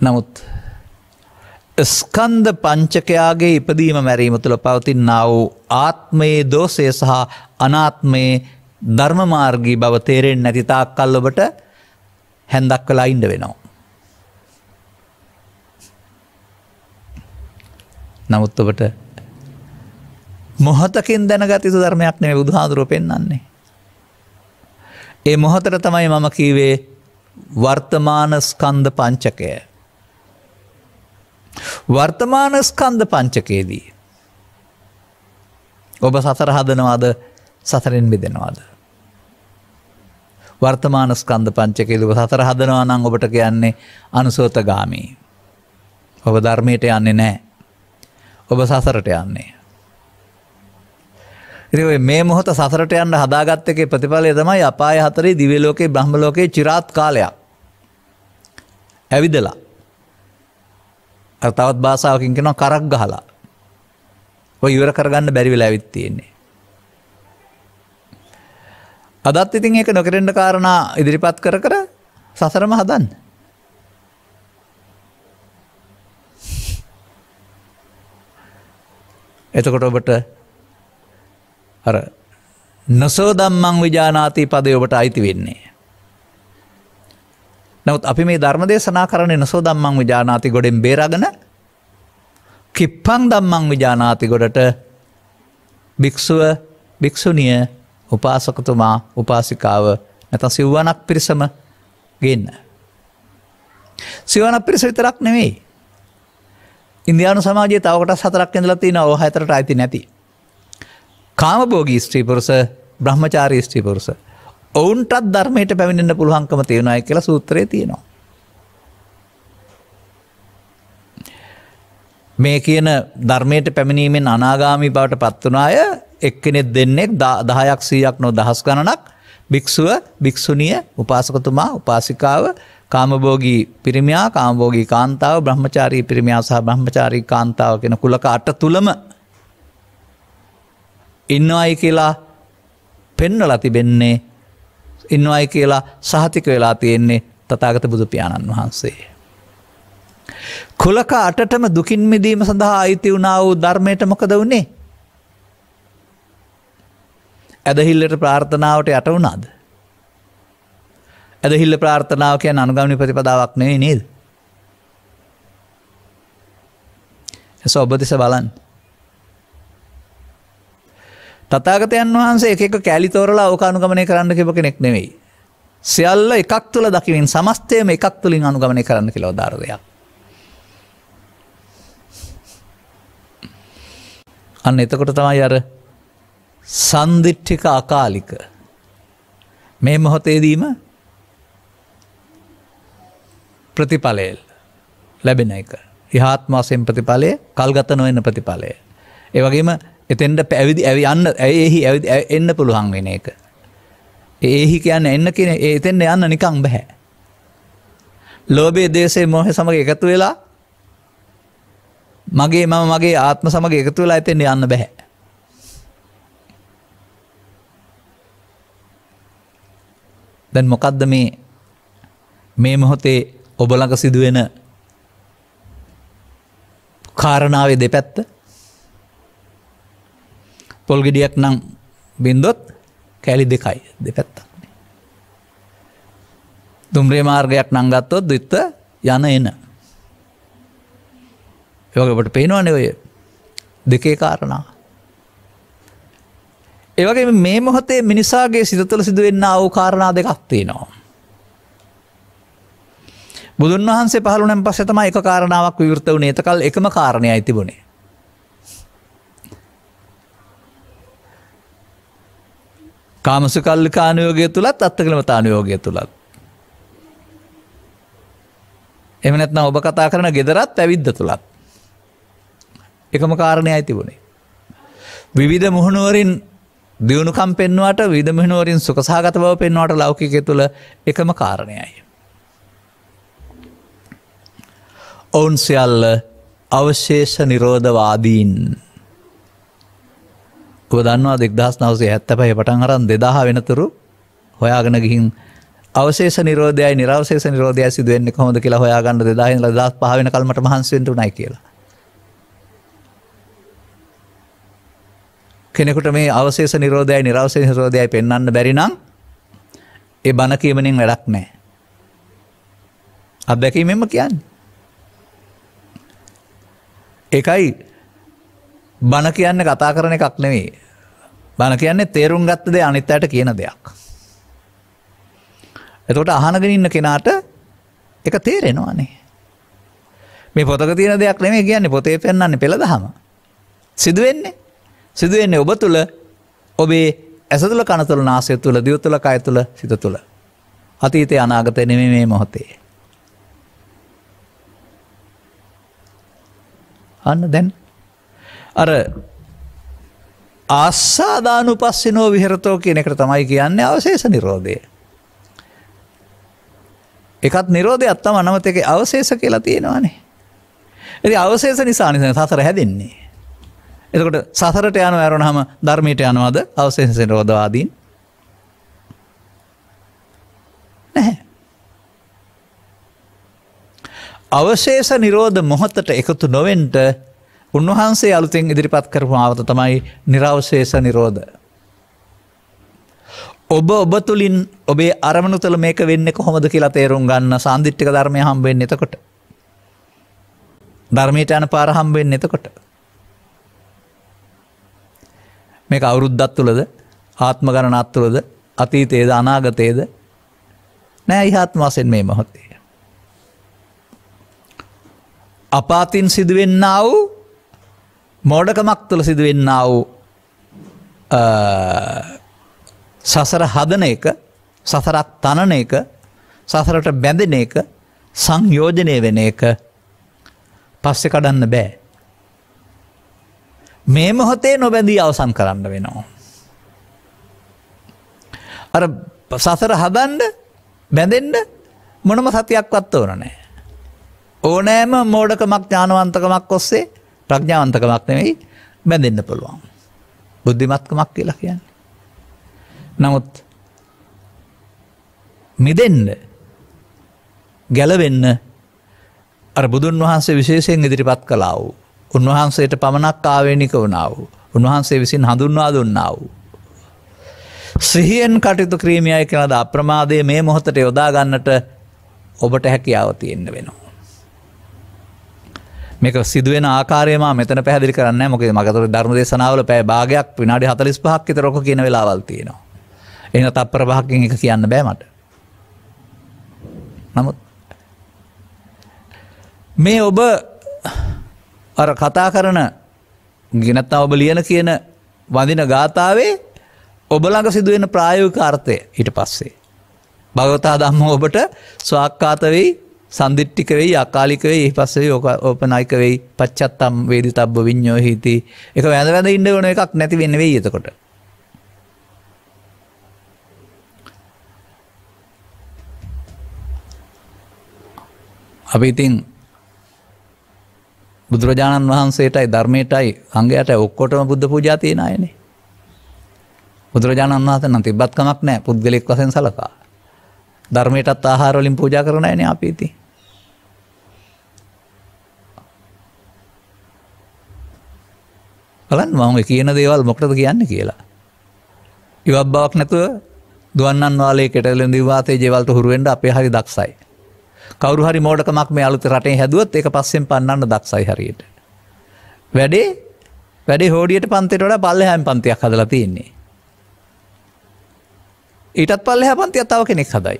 නමුත් ස්කන්ද පංචකයාගේ ඉපදීම මැරීම තුළ පවතින් නා වූ ආත්මයේ දෝසය සහ අනාත්මයේ ධර්මමාර්ගී බව තේරෙන් නැතිතාක් කල්ලොබට හැන්දක් කලා ඉන්ඩ වෙනවා. නමුත් ඔබට මොහොතකින් දැනගත යුතු ධර්මයක් නෙවෙයි බුදුහාඳුරුව පෙන්වන්නේ. ඒ මොහොතට තමයි මම කීවේ වර්තමාන ස්කන්ධ පංචකය. වර්තමාන ස්කන්ධ පංචකයේදී ඔබ සසර හදනවාද සසරෙන් බෙදෙනවාද. වර්තමාන ස්කන්ධ පංචකයේදී ඔබ සසර හදනවා නම් ඔබට කියන්නේ අනුසෝතගාමී. ඔබ ධර්මයට යන්නේ නැහැ. ඔබ සසරට යන්නේ. ඉතින් මේ මොහොත සසරට යන්න හදාගත්ත එකේ ප්‍රතිඵලය තමයි අපාය හතරේ දිව්‍ය ලෝකේ බ්‍රහ්ම ලෝකේ চিරාත් කාලයක්. ඇවිදලා. අර තවත් භාෂාවකින් කියනවා කරක් ගහලා. ඔය ඉවර කරගන්න බැරි වෙලා ඇවිත් තියෙන්නේ. අදත් ඉතින් ඒක නොකරෙන්න කාරණා ඉදිරිපත් කර කර සසරම හදන්න. එතකොට ඔබට අර නොසෝදම්මං විජානාති පදය ඔබට අයිති වෙන්නේ. නවත් අපි මේ ධර්ම දේශනා කරන්නේ නොසෝ දම්මං විජානාති ගොඩෙන් බේරගෙන කිප්පං දම්මං විජානාති ගොඩට භික්‍ෂුව භික්‍ෂුනිය උපාසකතුමා උපාසිකාව නැත සිව්වනක් පිරිසම ගන්න. සිවනක් පිරිස විතරක් නෙවෙයි. ඉන්දයානු සමාජයේ තවකට සතරක් ඇඳල තින ඕහතරට අයිති නැති. කාමබෝගී ස්ත්‍රීපුරුස බ්‍රහ්මචාරී ස්ත්‍රීපුරුස ඔවුන්ටත් ධර්මයට පැමිණෙන්න්න පුළුවන්කම තියෙනයි කියලා සූත්‍රය තියෙනවා. මේ කියන ධර්මයට පැමිණීමෙන් අනාගාමී බවට පත්වනාය එක්කෙනෙත් දෙන්නෙක් දහයක් සීයක් නො දහස් ගණනක් භික්‍ෂුව භික්‍ෂුණිය උපාසකතුමා උපාසිකාව කාමබෝගී පිරිමියා කාමබෝගී කාන්තාව බ්‍රහ්මචාරී පිරිමියා සහ බ්‍රහ්මචාරී කාන්තාව කෙන කුලක අට තුළම ඉන්නවයි කියලා පෙන්නල තිබෙන්නේ ඉන්නවයි කියලා සහතික වෙලා තියෙන්නේ තතාගත බුදු පියාණන් වහන්සේ. කුලක අටටම දුකින් මිදීම සඳහා අයිති වුණා වූ ධර්මයට මොකද වුණේ. ඇදහිල්ලට ප්‍රාර්ථනාවට යට වුණාද. ඇදහිල්ල ප්‍රාර්ථනාව කියන් අනුගමනි ප්‍රතිපදාවක් නෙවේ නේද. එස ඔබදිස බලන්. තතාගතයන් වහන්සේ එක කෑලි තෝරලා ඕක අනුගමනය කරන්න කිප කෙනෙක් නෙවෙයි. සියල්ල එකක් තුළ දකිවින් සමස්තයම එකක් තුළින් අනුගමනය කරන්න කියලව ධර්දයක්. අන්න එතකොට තමයි අර සන්දිට්ඨික අකාලික මේ මොහොතේදීම ප්‍රතිඵලයල් ලැබෙන එක. ඉහාත්මාසයෙන් ප්‍රතිඵලය කල්ගත නොවෙන්න ප්‍රතිඵලය. ඒවගේම එතෙන්ට පැවිදි ඇවි යන්න ඇයෙහි ඇවිදි එන්න පුළුවන් වෙන එක. ඒහි කියන්න එන්න කියෙන ඒතෙන්ට යන්න නිකං බැහැ. ලෝබේ දේශේ මොහ සමඟ එකතු වෙලා මගේ මම මගේ ආත්ම සමඟ එකතු වෙලා ඇතෙන්ට යන්න බැහැ. දැන් මොකක්ද මේ මේ මොහොතේ ඔබලඟ සිදුවෙන කාරණාවේ දෙපැත්ත පොල්ගෙඩියක් නම් බින්දොත් කෑලි දෙකයි දෙපැත්තක්. දුම්රේ මාර්ගයක් නංගත්තොත් දුත්ත යන එන. යෝගට පේනවන ඔය දෙකේ කාරණා. ඒවගේ මේ මොහොතේ මිනිසාගේ සිත තුළ සිදුවෙන්න වූ කාරණා දෙකක් තියෙනවා. බුදුන් වහන්සේ පහළුනම් පස්සතම එක කාරණාවක් විවෘත වුණ. ඒතකල් එකම කාරණය අයිතිබුණේ කාමසුකල්ලිකානයෝගය තුළත් අත්තකළමතානයෝගය තුළත්. එමනැත්න ඔබ කතා කරන ගෙදරත් ඇවිද්ධ තුළත්. එකම කාරණය අයිතිබුණේ. විවිධ මුහුණුවරින් දියුණුකම් පෙන්වාට විධ මෙහනුවරින් සුකසාගත බව පෙන්වාට ලෞකික තුළ එකම කාරණයයි. ඔවුන් සියල්ල අවශේෂ නිරෝධවාදීන් ඔබ දන්නවා දෙක්දස් නවසේ ඇත්ත පහ පටන් අරන් දෙදාහ වෙනතුරු හොයාගෙන ගිහින් අවශේෂ නිරෝධයයි නිරවශේෂ නිරෝධය සිදුවෙන්නේ කොහොමද කියලා හොයාගන්න දෙදාහින් දස් පහ වෙන කල්මට මහන්සිවෙන්ට උනයි කියලා. කෙනෙකුට මේ අවශේෂ නිරෝධයයි නිරවශේෂ නිරෝධයයි පෙන්වන්න බැරි නම් ඒ බණ කියමනින් වැඩක් නෑ. අත්දැකීමෙන්ම කියන්නේ. එකයි බණ කියන්න කතා කරන එකක් නෙවෙයි. බණ කියන්නේ තේරුම් ගත්ත දේ අනිත් අයට කියන දෙයක්. එතකොට අහනගෙන ඉන්න කෙනාට එක තේරෙනවානේ. මේ පොතක තියෙන දෙයක් නෙමෙයි කියන්නේ පොතේ පෙන්වන්නේ පෙළ දහම. සිදුවෙන්නේ සිදුවෙන්නේ ඔබ තුළ ඔබේ ඇස තුළ කන තුළ නාසය තුළ දිව තුළ කය තුළ සිත තුළ. අතීතය අනාගතය නෙමෙයි මේ මොහොතේ. අන්න දැන් අර ආස්සාධානු පස්සිනෝ විහරතෝ කියන එකට තමයි කියන්නේ අවශේෂ නිරෝධය. එකත් නිරෝධය අත්තම අනමත එක අවශේෂ කියලා තියෙනවානේ. ඇති අවශේෂ නිසා නිසන සසර හැදෙන්නේ. එතකොට සසරට යනු ඇරුණ හම ධර්මීට යනවාද අවශේෂ නිරෝධවාදීන් නැහැ. අවශේෂ නිරෝධ මොහොතට එකතු නොවෙන්ට උන්වහන්සේ අලුතෙන් ඉදිරිපත් කරපු ආවත තමයි නිරවශේෂ නිරෝධ. ඔබ ඔබ තුළින් ඔබේ අරමණු තුළ මේක වෙන්න කොහොමද කියලා තේරුම් ගන්න සන්දිිට්ටික ධර්මය හම්බෙන් එතකොට. ධර්මීට යන පාර හම්බෙන් එතකොට. මේක අවුරුද්දත් තුළද ආත්ම ගණනත් තුළද අතීතයේද අනාගතයේද නෑ ඉහත්ම වසෙන් මේ මොහොත්තේ. අපාතින් සිදුවෙන්න වූ මෝඩකමක් තුළ සිදුවෙන්න වූ සසර හදන එක සසරක් තනන එක සසරට බැඳෙන එක සංයෝජනය වෙන එක පස්සෙ කඩන්න බෑ. මේ මොහොතේ නොබැඳී අවසන් කරන්න වෙනවා. අර සසර හදන්ඩ බැඳෙන්ඩ මොනම සතියක්වත් ඕන නෑ. ඕනෑම මෝඩකමක් ඥානවන්තකමක් ඔස්සේ ප්‍රඥාවන්තකමක් නෙවෙයි බැඳෙන්න්න පුළුවන්. බුද්ධිමත්කමක් කියලා කියන්න. නමුත් මිදෙන්න ගැලවෙන්න අර බුදුන් වහන්සේ විශේෂයෙන් ඉදිරිපත් කලා වූ. උන්වහන්සේට පමණක් ආවේනික වුණාව. උන්වහන්සේ විසින් හඳුන්වා දුන්නා වූ. සිහියෙන් කටයුතු ක්‍රීමියය කෙනද අප්‍රමාදය මේ මොහොතට යොදාගන්නට ඔබට හැකියාව තියෙන්න්න වෙනවා. මේක සිදුවෙන ආකාරයම මෙතන පැදිලි කරන්න මොක මගතුර ධර්ම දේශනාවල පැය භාගයක් විනාඩි හතලිස් පහක් රොක කියන වෙලාවල් තියෙනවා. එන තප්පර පහක්කින් එක කියන්න බෑමට. නමුත් මේ ඔබ අර කතා කරන ගෙනත්තා ඔබ ලියන කියන වඳින ගාථාවේ ඔබළඟ සිදුවෙන ප්‍රායෝක අර්ථය ඊට පස්සේ. භගවතා දම්ම ඔබට ස්වාක්කාත වෙයි සන්දිිට්ටික වෙයි අකාලික වෙයි පස්සේ ඕක ඕපනයික වෙයි පච්චත්තම් වේදි තබ්බ විඤ්ඥෝ හිති එක වැඳ වැඳ ඉන්න වන එකක් නැති වෙන්න වෙයි එතකොට. අපි ඉතින් බුදුරජාණන් වහන්සේටයි ධර්මයටයි අංගයට ඔක්කොටම බුද්ධ පූජා තියෙන අයනේ. බුදුරජාණන් වහන්සේ නම් තිබ්බත්කමක් නැහැ පුද්ගලෙක් වශයෙන් සලකා. ධර්මයටත් ආහාර වලින් පූජා කරන අයනේ අපි ඉතින්. බලන්න මම කියන දේවල් මොකටද කියන්න කියලා. ඉවත් බවක් නැතුව දුවන්නන් වාලේ කෙටල දිවාතේ ජෙවල්ට හුරුවෙන්ට අපේ හරි දක්සයි. කවරු හරි මෝඩකමක් මේ අලුත රටේ හැදුවත් එක පස්සෙන් පන්නන්න දක්සයි හරියට. වැඩේ වැඩේ හෝඩියට පන්තෙට වඩ පල්ල හැම් පන්තියක් හදලා තියෙන්නේ. ඊටත් පල්ලෙහ පන්තියක් තව කෙනෙක් හදයි.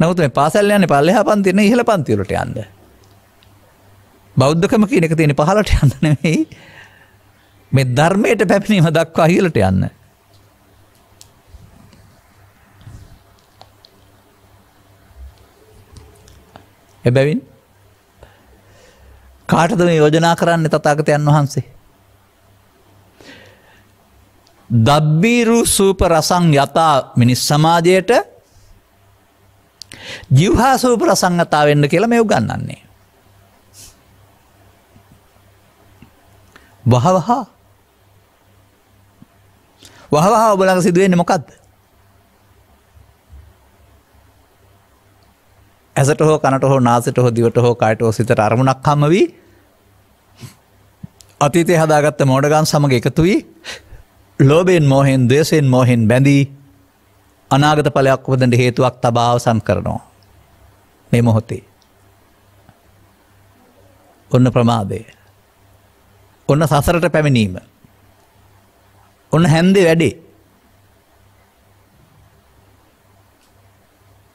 නමුත් මේ පාසල් යන්නේ පල්ලෙහ පන්තින ඉහළ පන්තිවලට යන්න. බෞද්ධකම කියන එක තියෙන පහලට යන්න නෙවෙයි මේ ධර්මයට පැපිණීම දක්වා ඉහළට යන්න. එබැවින් කාටද මේ යෝජනා කරන්න තතාගතයන් වහන්සේ. දබ්බීරු සූප රසං යතා මිනිස් සමාජයට ජිව්හා සූප රසංගතා වෙන්න කියලා මෙව් ගන්නන්නේ. වහවහා වහවහා ඔබලඟ සිදුවෙන්නේ මොකක්ද ඇසට හෝ කනට හෝ නාසට හෝ දිවට හෝ කායට හෝ සිතට අරමුණක් හම්ම වී අතීතය හදාගත්ත මෝඩගන් සමඟ එකතු වී ලෝබයෙන් මෝහෙන් දේශයෙන් මෝහෙන් බැඳී අනාගත පලයක් උපදට හේතුවක් තබාවසන් කරනවා. මේ මොහොතේ. ඔන්න ප්‍රමාදය. ඔන්න සසරට පැමිණීම. ඔන්න හැන්දේ වැඩේ.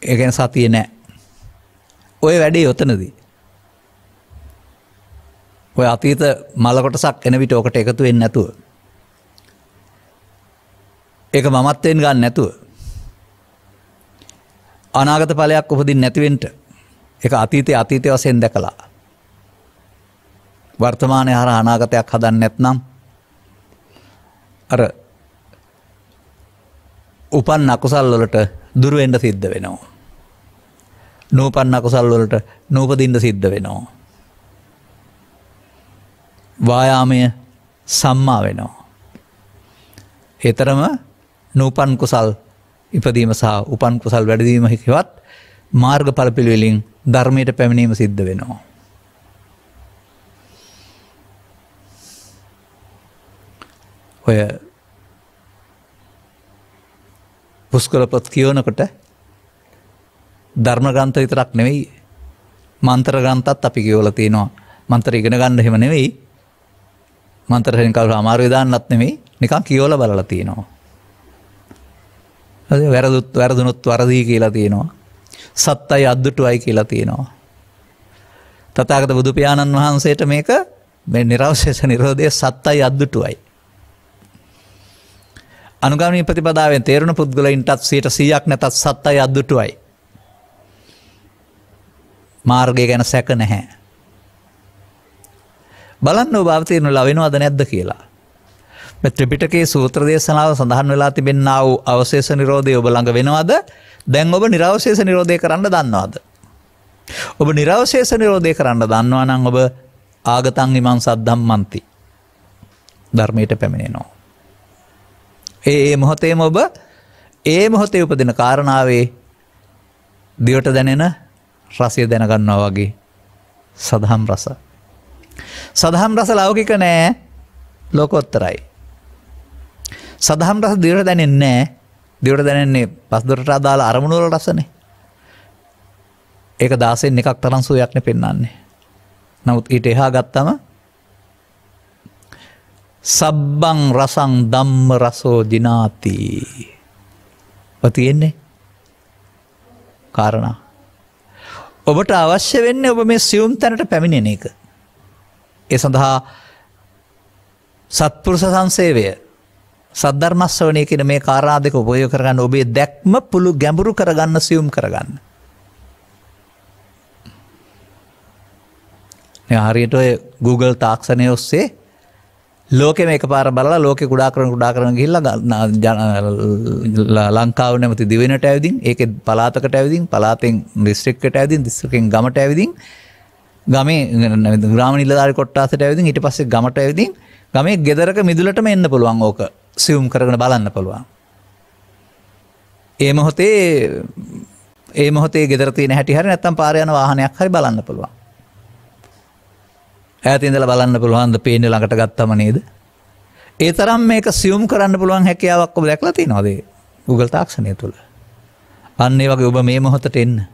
ඒගැන සතිය නෑ. ඔය වැඩේ යොතනදී. ඔය අතීත මලකොටසක් එන විට ඕකට එකතු වෙන්න නැතුව. ඒක මමත්වයෙන් ගන්න නැතුව. අනාගත පලයක් උපදින් නැතිවෙන්ට එක අතීතය අතීතය වසයෙන් දැකලා. වර්තමානය හර අනාගතයක් හදන්න නැත්නම් අර උපන් අකුසල් වලට දුරුවෙන්ඩ සිද්ධ වෙනවා. නූපන්න අකුසල් වලට නූපදින්ට සිද්ධ වෙනවා. වායාමය සම්මා වෙනවා. එතරම නූපන් කුසල් ඉපදීම සහ උපන් කුසල් වැඩදීම හිකිවත් මාර්ග පලපිළිවෙලින් ධර්මයට පැමිණීම සිද්ධ වෙනවා. ඔය පුස්කොලපොත් කියවනකොට ධර්මගන්ත විතරක් නෙවෙයි මන්තර ගන්තත් අපි කියවල තියෙනවා මන්තර ඉගෙන ගන්න හෙම නෙවෙයි මන්තරහෙන් කවරු අමාරු දාන්නත් නෙවෙයි නිකන් කියවල බලලා තියෙනවා. වැරදුත් වැරදුනුත් වරදී කියලා තියෙනවා. සත්තයි අද්දුටුවයි කියලා තියෙනවා. තතාගත බුදුපාණන් වහන්සේට මේක මේ නිරවශේෂ නිරෝධය සත්තයි අද්දුටුවයි. අනුගමනී ප්‍රතිපදාවෙන් තේරුණ පුද්ගලයින්ටත් සීට සියක් නැතත් සත්තයි අද්දුටුවයි. මාර්ගය ගැන සැක නැහැ. බලන්න භාවතයනු ලවෙනවාද නැද්ද කියලා. ත්‍රිපිටකේ සූත්‍ර දේශනාව සඳහන් වෙලා තිබෙන්න්න වූ අවශේෂ නිරෝධය ඔබ ළඟ වෙනවාද දැන් ඔබ නිරවශේෂ නිරෝධය කරන්න දන්නවාද. ඔබ නිරවශේෂ නිරෝධය කරන්න දන්නවා නං ඔබ ආගතන් නිමන් සද්දම් මන්ති ධර්මයට පැමිණෙනවා. ඒ ඒ මොහොතේම ඔබ ඒ මොහොතේ උපදින කාරණාවේ දිවට දැනෙන රසය දැනගන්නවා වගේ සදහම් රස. සදහම් රස ලෞකික නෑ ලෝකොත්තරයි. සදහම් රස දිවට දැනෙන්නේ දිවට දැනෙන්නේ පස්දොරට අදාළ අරමුණුවල රසනේ. ඒක දාසෙන් එකක් තරම් සුවයක්න පෙන්න්නන්නේ. නමුත් ඊට එහා ගත්තම සබ්බං රසං දම්ම රසෝ දිනාති තියෙන්නේ කාරණා. ඔබට අවශ්‍ය වෙන්න ඔබ මේ සියුම් තැනට පැමිණෙන එක. ඒ සඳහා සත්පුරුෂ සංසේවය සද්ධර්මස්වනය කෙන මේ කාරාධක උපයෝ කරගන්න ඔබේ දැක්ම පුළු ගැඹුරු කරගන්න සියුම් කරගන්න. හරියට ඔය Google තාක්ෂණය ඔස්සේ ලෝක මේක පාර බලලා ලෝක කුඩා කරන කුඩා කරන ගිල්ල ලංකාව නැමති දිවෙනට ඇවිදින් ඒක පලාතකට ඇවිදින් පලාතෙන් දිස්ත්‍රික්කට ඇවිදින් දිස්ත්‍රකෙන් ගමට ඇවිදින් ගමේ ග්‍රාම නිලධාරි කොට්ටාසට ඇවිදින් ඉට පස්සේ ගමට ඇවිදින් ගමේ ගෙදරක මිදුලටම එන්න පුළුවන් ඕක සියුම් කරගෙන බලන්න පුළුවන්. ඒ මොහොතේ ඒ මොහොතේ ගෙදරතින හැටි හරි නැත්තම් පාරයන වාහනයක් හරි බලන්න පුළුවන්. ඇතින්දල බලන්න පුළුවන්ද පේන ළඟට ගත්තම නේද. ඒ තරම් මේක සියුම් කරන්න පුළුවන් හැකියාවක් ඔබ දැක්ලති නොදේ Google තාක්ෂණය තුළ. අන්නේ වගේ ඔබ මේ මොහොතට එන්න.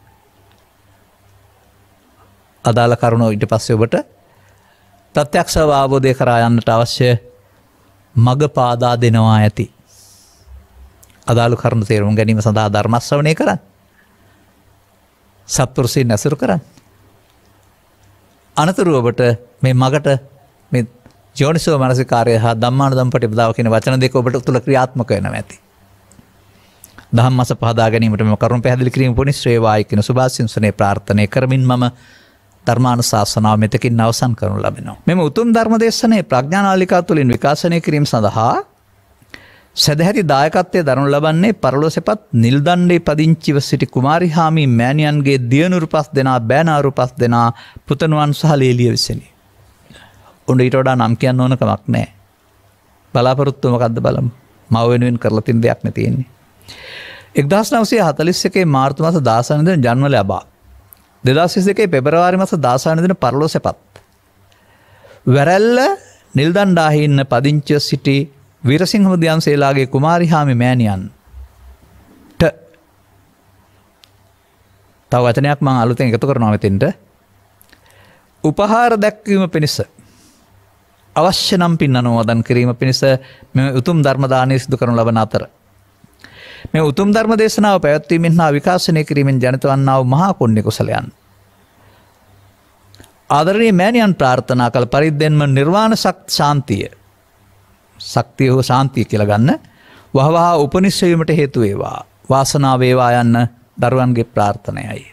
අදාළ කරුණෝ ඉට පස්සේ ඔබට ප්‍රත්‍යක්ෂව ආබෝධය කරා යන්නට අවශ්‍ය මග පාදා දෙනවා ඇති. අදාළු කරුණු තේරුම් ගැනීම සඳහා ධර්මස්වනය කරන්න. සත්පුරුසින් නැසුරු කරන්න. අනතුරුවබට මේ මගට ජෝනිසෝ මනසිකාරය හා දම්මාන දම් පටි බදාව කියෙන වචන දෙක ඔබට තුළ ක්‍රියාත්මක වෙන ඇති. දහම් මස පහදා ගැනීමට කරුම් පැහදිලි කිරීම පුනි ශ්‍රේවායකන සුභාසිංසනය ප්‍රාර්ථනය කරමින් මම ධර්මානු ශාසනාව මෙතකින් අවසන් කරනු ලබෙනවා. මෙම උතුම් ධර්මදේශනය ප්‍රඥානාලිකා තුළින් විකාශනය කිරීම සඳහා සැදැහැති දායකත්වය දරනු ලබන්නේ පරලොසෙපත් නිල්දණ්ඩේ පදිංචිව සිටි කුමාරි හාමි මෑණියන්ගේ දියනුරු පස් දෙනා බෑනාරු පස් දෙනා පුතනුවන් සහ ලේලිය විසනි. උන්ට ඊට වඩා නම් කියන්න ඕන කමක් නෑ. බලාපොරොත්තුමකක්ද බලම් මව වෙනුවෙන් කරලතින් දෙයක් නැතියෙන්නේ. එක්දස් නවසේ හතලිස් එකේ මාර්තු මස දාසනදන ජන්ව ලබා. දෙදස්සිස් එකේ පෙබරවාරි මස දාසානදන පරලෝ සැපත්. වැරැල්ල නිල්දන්ඩාහින්න පදිංච සිටි විරසිංහමදයන්සේලාගේ කුමාරිහාමි මෑනියන් තව වචනයක් මං අලුතෙන් එකතු කරනවා මෙතෙන්ට උපහාර දැක්වීම පිණිස අවශ්‍ය නම් පින් අනුවදන් කිරීම පිණිස මෙම උතුම් ධර්මදානය සිදු කරනු ලබන අතර. මේ උතුම් ධර්ම දේශනාව පැවැත්වීමෙන් හා විකාශනය කිරීමෙන් ජනතවන්නාව මහා පුුණ්‍ය කුසලයන්. ආදරණය මෑණියන් ප්‍රාර්ථනා කළ පරිද්දෙන්ම නිර්වාණ සක් ශාන්තිය සක්තිය හෝ ශාන්තිය කියලගන්න වහවා උපනිශ්වීමට හේතුවේවා වාසනාවේවා යන්න දරුවන්ගේ ප්‍රාර්ථනයයි.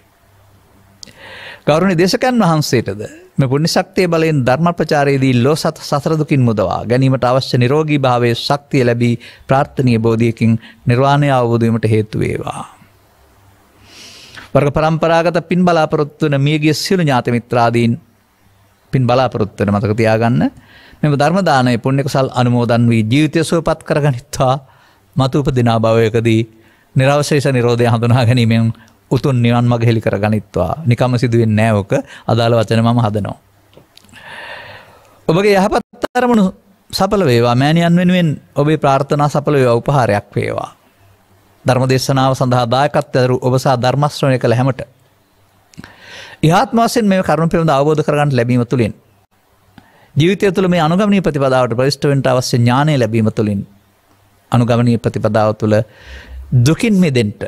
ගෞරණි දේශකයන් වහන්සේටද මෙ පුුණි ශක්තිය බලයෙන් ධර්ම ප්‍රචාරයේදී ලෝ සත සසරදුකින් මුදවා ගැනීමට අවශ්‍ය නිරෝගී භාවය ශක්තිය ලැබී ප්‍රාර්ථනය බෝධියකින් නිර්වාණය අවබෝධීමට හේතුවේවා. වර්ග පරම්පරාගත පින් බලාපොරොත්වන මියගේ සියලු ඥාතමිත්‍රාදීන් පින් බලාපොරොත්වන මතක තියාගන්න මෙම ධර්මදානය පුුණ්‍යකසල් අනුමෝදන් වී ජීවිතය සුවපත් කරගනිත්වා මතුප දිනා භවයකදී නිරවශේෂ නිරෝධය හඳුනා ගැනීමෙන් උතුන් නිවන් මග හෙළි කර ගනිත්වා නිකම සිදුවෙන් නෑෝක අදාළ වචන මම හදනවා. ඔබගේ යහපත් අරමුණු සපල වේවා මෑනියන් වෙනුවෙන් ඔබේ ප්‍රාර්ථනා සපල වේවා උපහාරයක් වේවා. ධර්මදේශනාව සඳහා දායකත්වරු ඔබසා ධර්මශ්‍රණය කළ හැමට. ඉහත්මාසෙන් මේ කරුණ පිළිබඳ අවබෝධ කරගන්න ලැබීම තුළින්. ජීවිතය තුළ මේ අනුගමනී ප්‍රතිපදාවට ප්‍රවිෂ්ටවෙන්ට අවශ්‍ය ඥානය ලැබීම තුළින් අනුගමනී ප්‍රතිපදාව තුළ දුකින් මේ දෙන්ට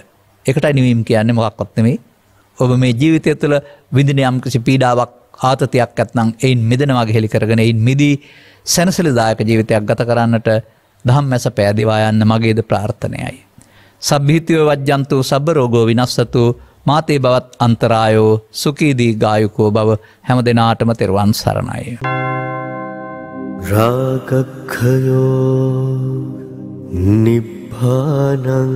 එකට නිවීම් කියන්නේ මොකක්වත් නෙමේ ඔබ මේ ජීවිතය තුළ විදින යම් කිසි පීඩාවක් ආතතියක් ඇත්නම් එයින් මෙදන වගේ හෙළි කරගෙන එයින් මිදී සැනසලිදායක ජීවිතයක් ගත කරන්නට දහම් මැස පෑදිවා යන්න මගේද ප්‍රාර්ථනයයි. සබ්භීතිව වජ්ජන්තු සබ රෝගෝ විනස්සතු මාතේ බවත් අන්තරායෝ සුකීදී ගායුකෝ බව හැම දෙනාටම තෙරුවන් සරණයි. रागक्षयो निभानम्